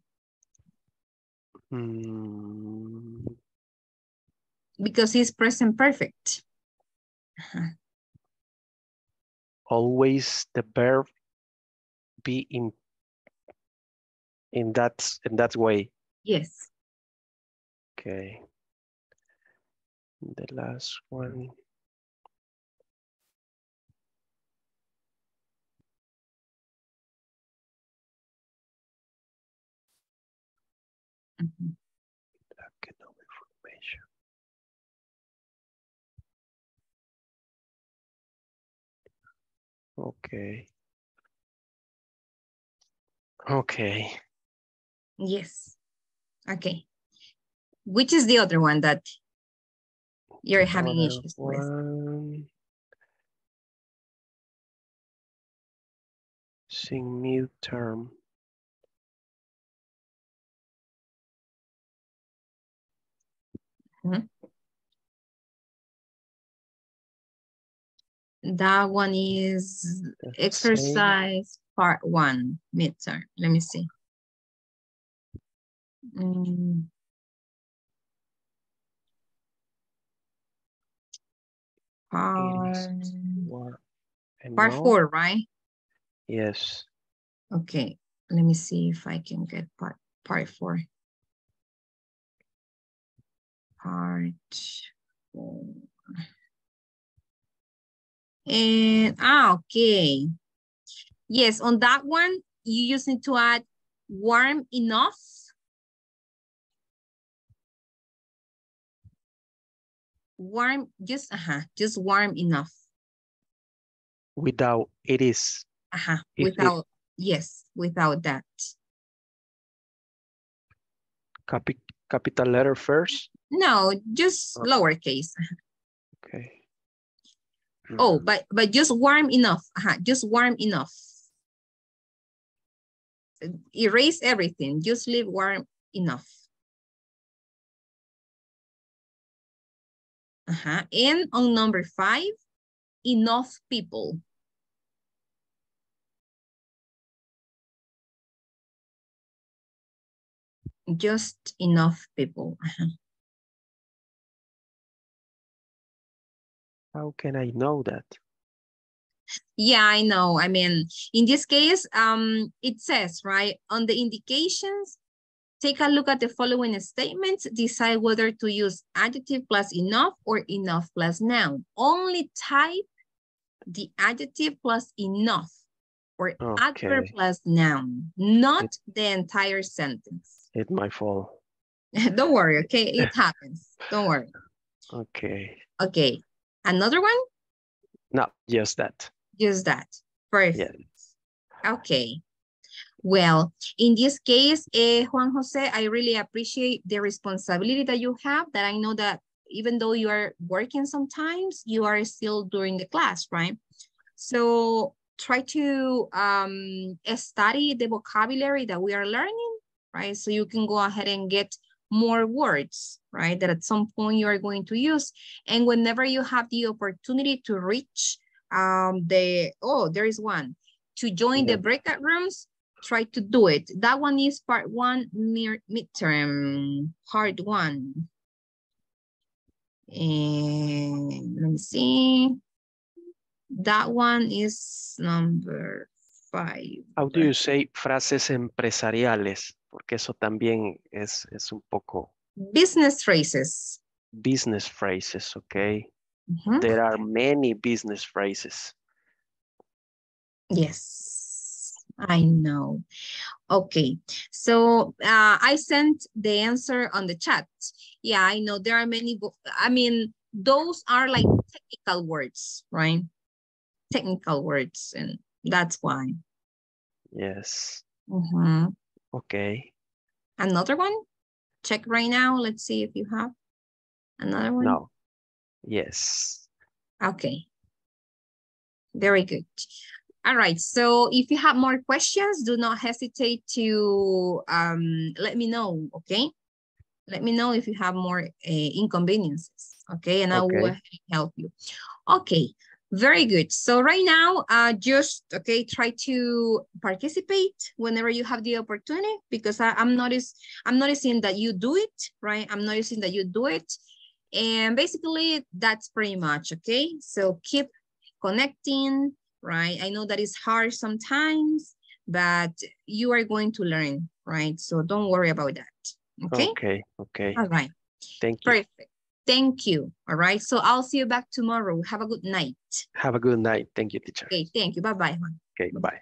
Hmm, because it's present perfect. Always the verb be in in that in that way. Yes. Okay. The last one. Mhm. Economic Okay. Okay. Yes. Okay. Which is the other one that you're having Other issues with? one. Sing midterm. Mhm. That one is exercise part one, midterm. Let me see. It Part, is war. And part four, right? Yes. Okay, let me see if I can get part, part four. Part four. And, ah, okay. Yes, on that one, you just need to add warm enough. Warm, just, uh-huh, just warm enough. Without it is. If it- without, yes, without that. Capi capital letter first. No, just lowercase. Okay. Oh, but but just warm enough. Uh-huh, just warm enough. Erase everything. Just leave warm enough. Uh-huh. And on number five, enough people. Just enough people. Uh-huh. How can I know that? Yeah, I know. I mean, in this case, um, it says, right, on the indications, take a look at the following statements, decide whether to use adjective plus enough or enough plus noun. Only type the adjective plus enough or adverb plus noun, not the entire sentence. It might fall. Don't worry, okay? It happens. Don't worry. Okay. Okay. Another one? No, just that. Just that. Perfect. Yeah. Okay. Well, in this case, eh, Juan Jose, I really appreciate the responsibility that you have that I know that even though you are working sometimes, you are still doing the class, right? So try to um, study the vocabulary that we are learning, right? So you can go ahead and get more words, right? That at some point you are going to use. And whenever you have the opportunity to reach um, the, oh, there is one, to join the breakout rooms, try to do it. That one is part one near midterm, part one. And let me see. That one is number five. How do you say frases empresariales? Porque eso también es, es un poco Business phrases. business phrases, okay? There are many business phrases. Yes, I know. Okay, so uh, I sent the answer on the chat. Yeah, I know there are many, I mean, those are like technical words, right? Technical words, and that's why. Yes. Mhm. Okay. Another one? Check right now. Let's see if you have another one. No. Yes. Okay. Very good. All right. So if you have more questions, do not hesitate to um, let me know. Okay. Let me know if you have more uh, inconveniences. Okay. And I will help you. Okay. Very good. So right now, uh, just, okay, try to participate whenever you have the opportunity because I, I'm notice, I'm noticing that you do it, right? I'm noticing that you do it. And basically that's pretty much, okay? So keep connecting, right? I know that it's hard sometimes, but you are going to learn, right? So don't worry about that, okay? Okay. Okay. All right, Thank you. perfect. Thank you. All right. So I'll see you back tomorrow. Have a good night. Have a good night. Thank you, teacher. Okay. Thank you. Bye bye. Okay, bye.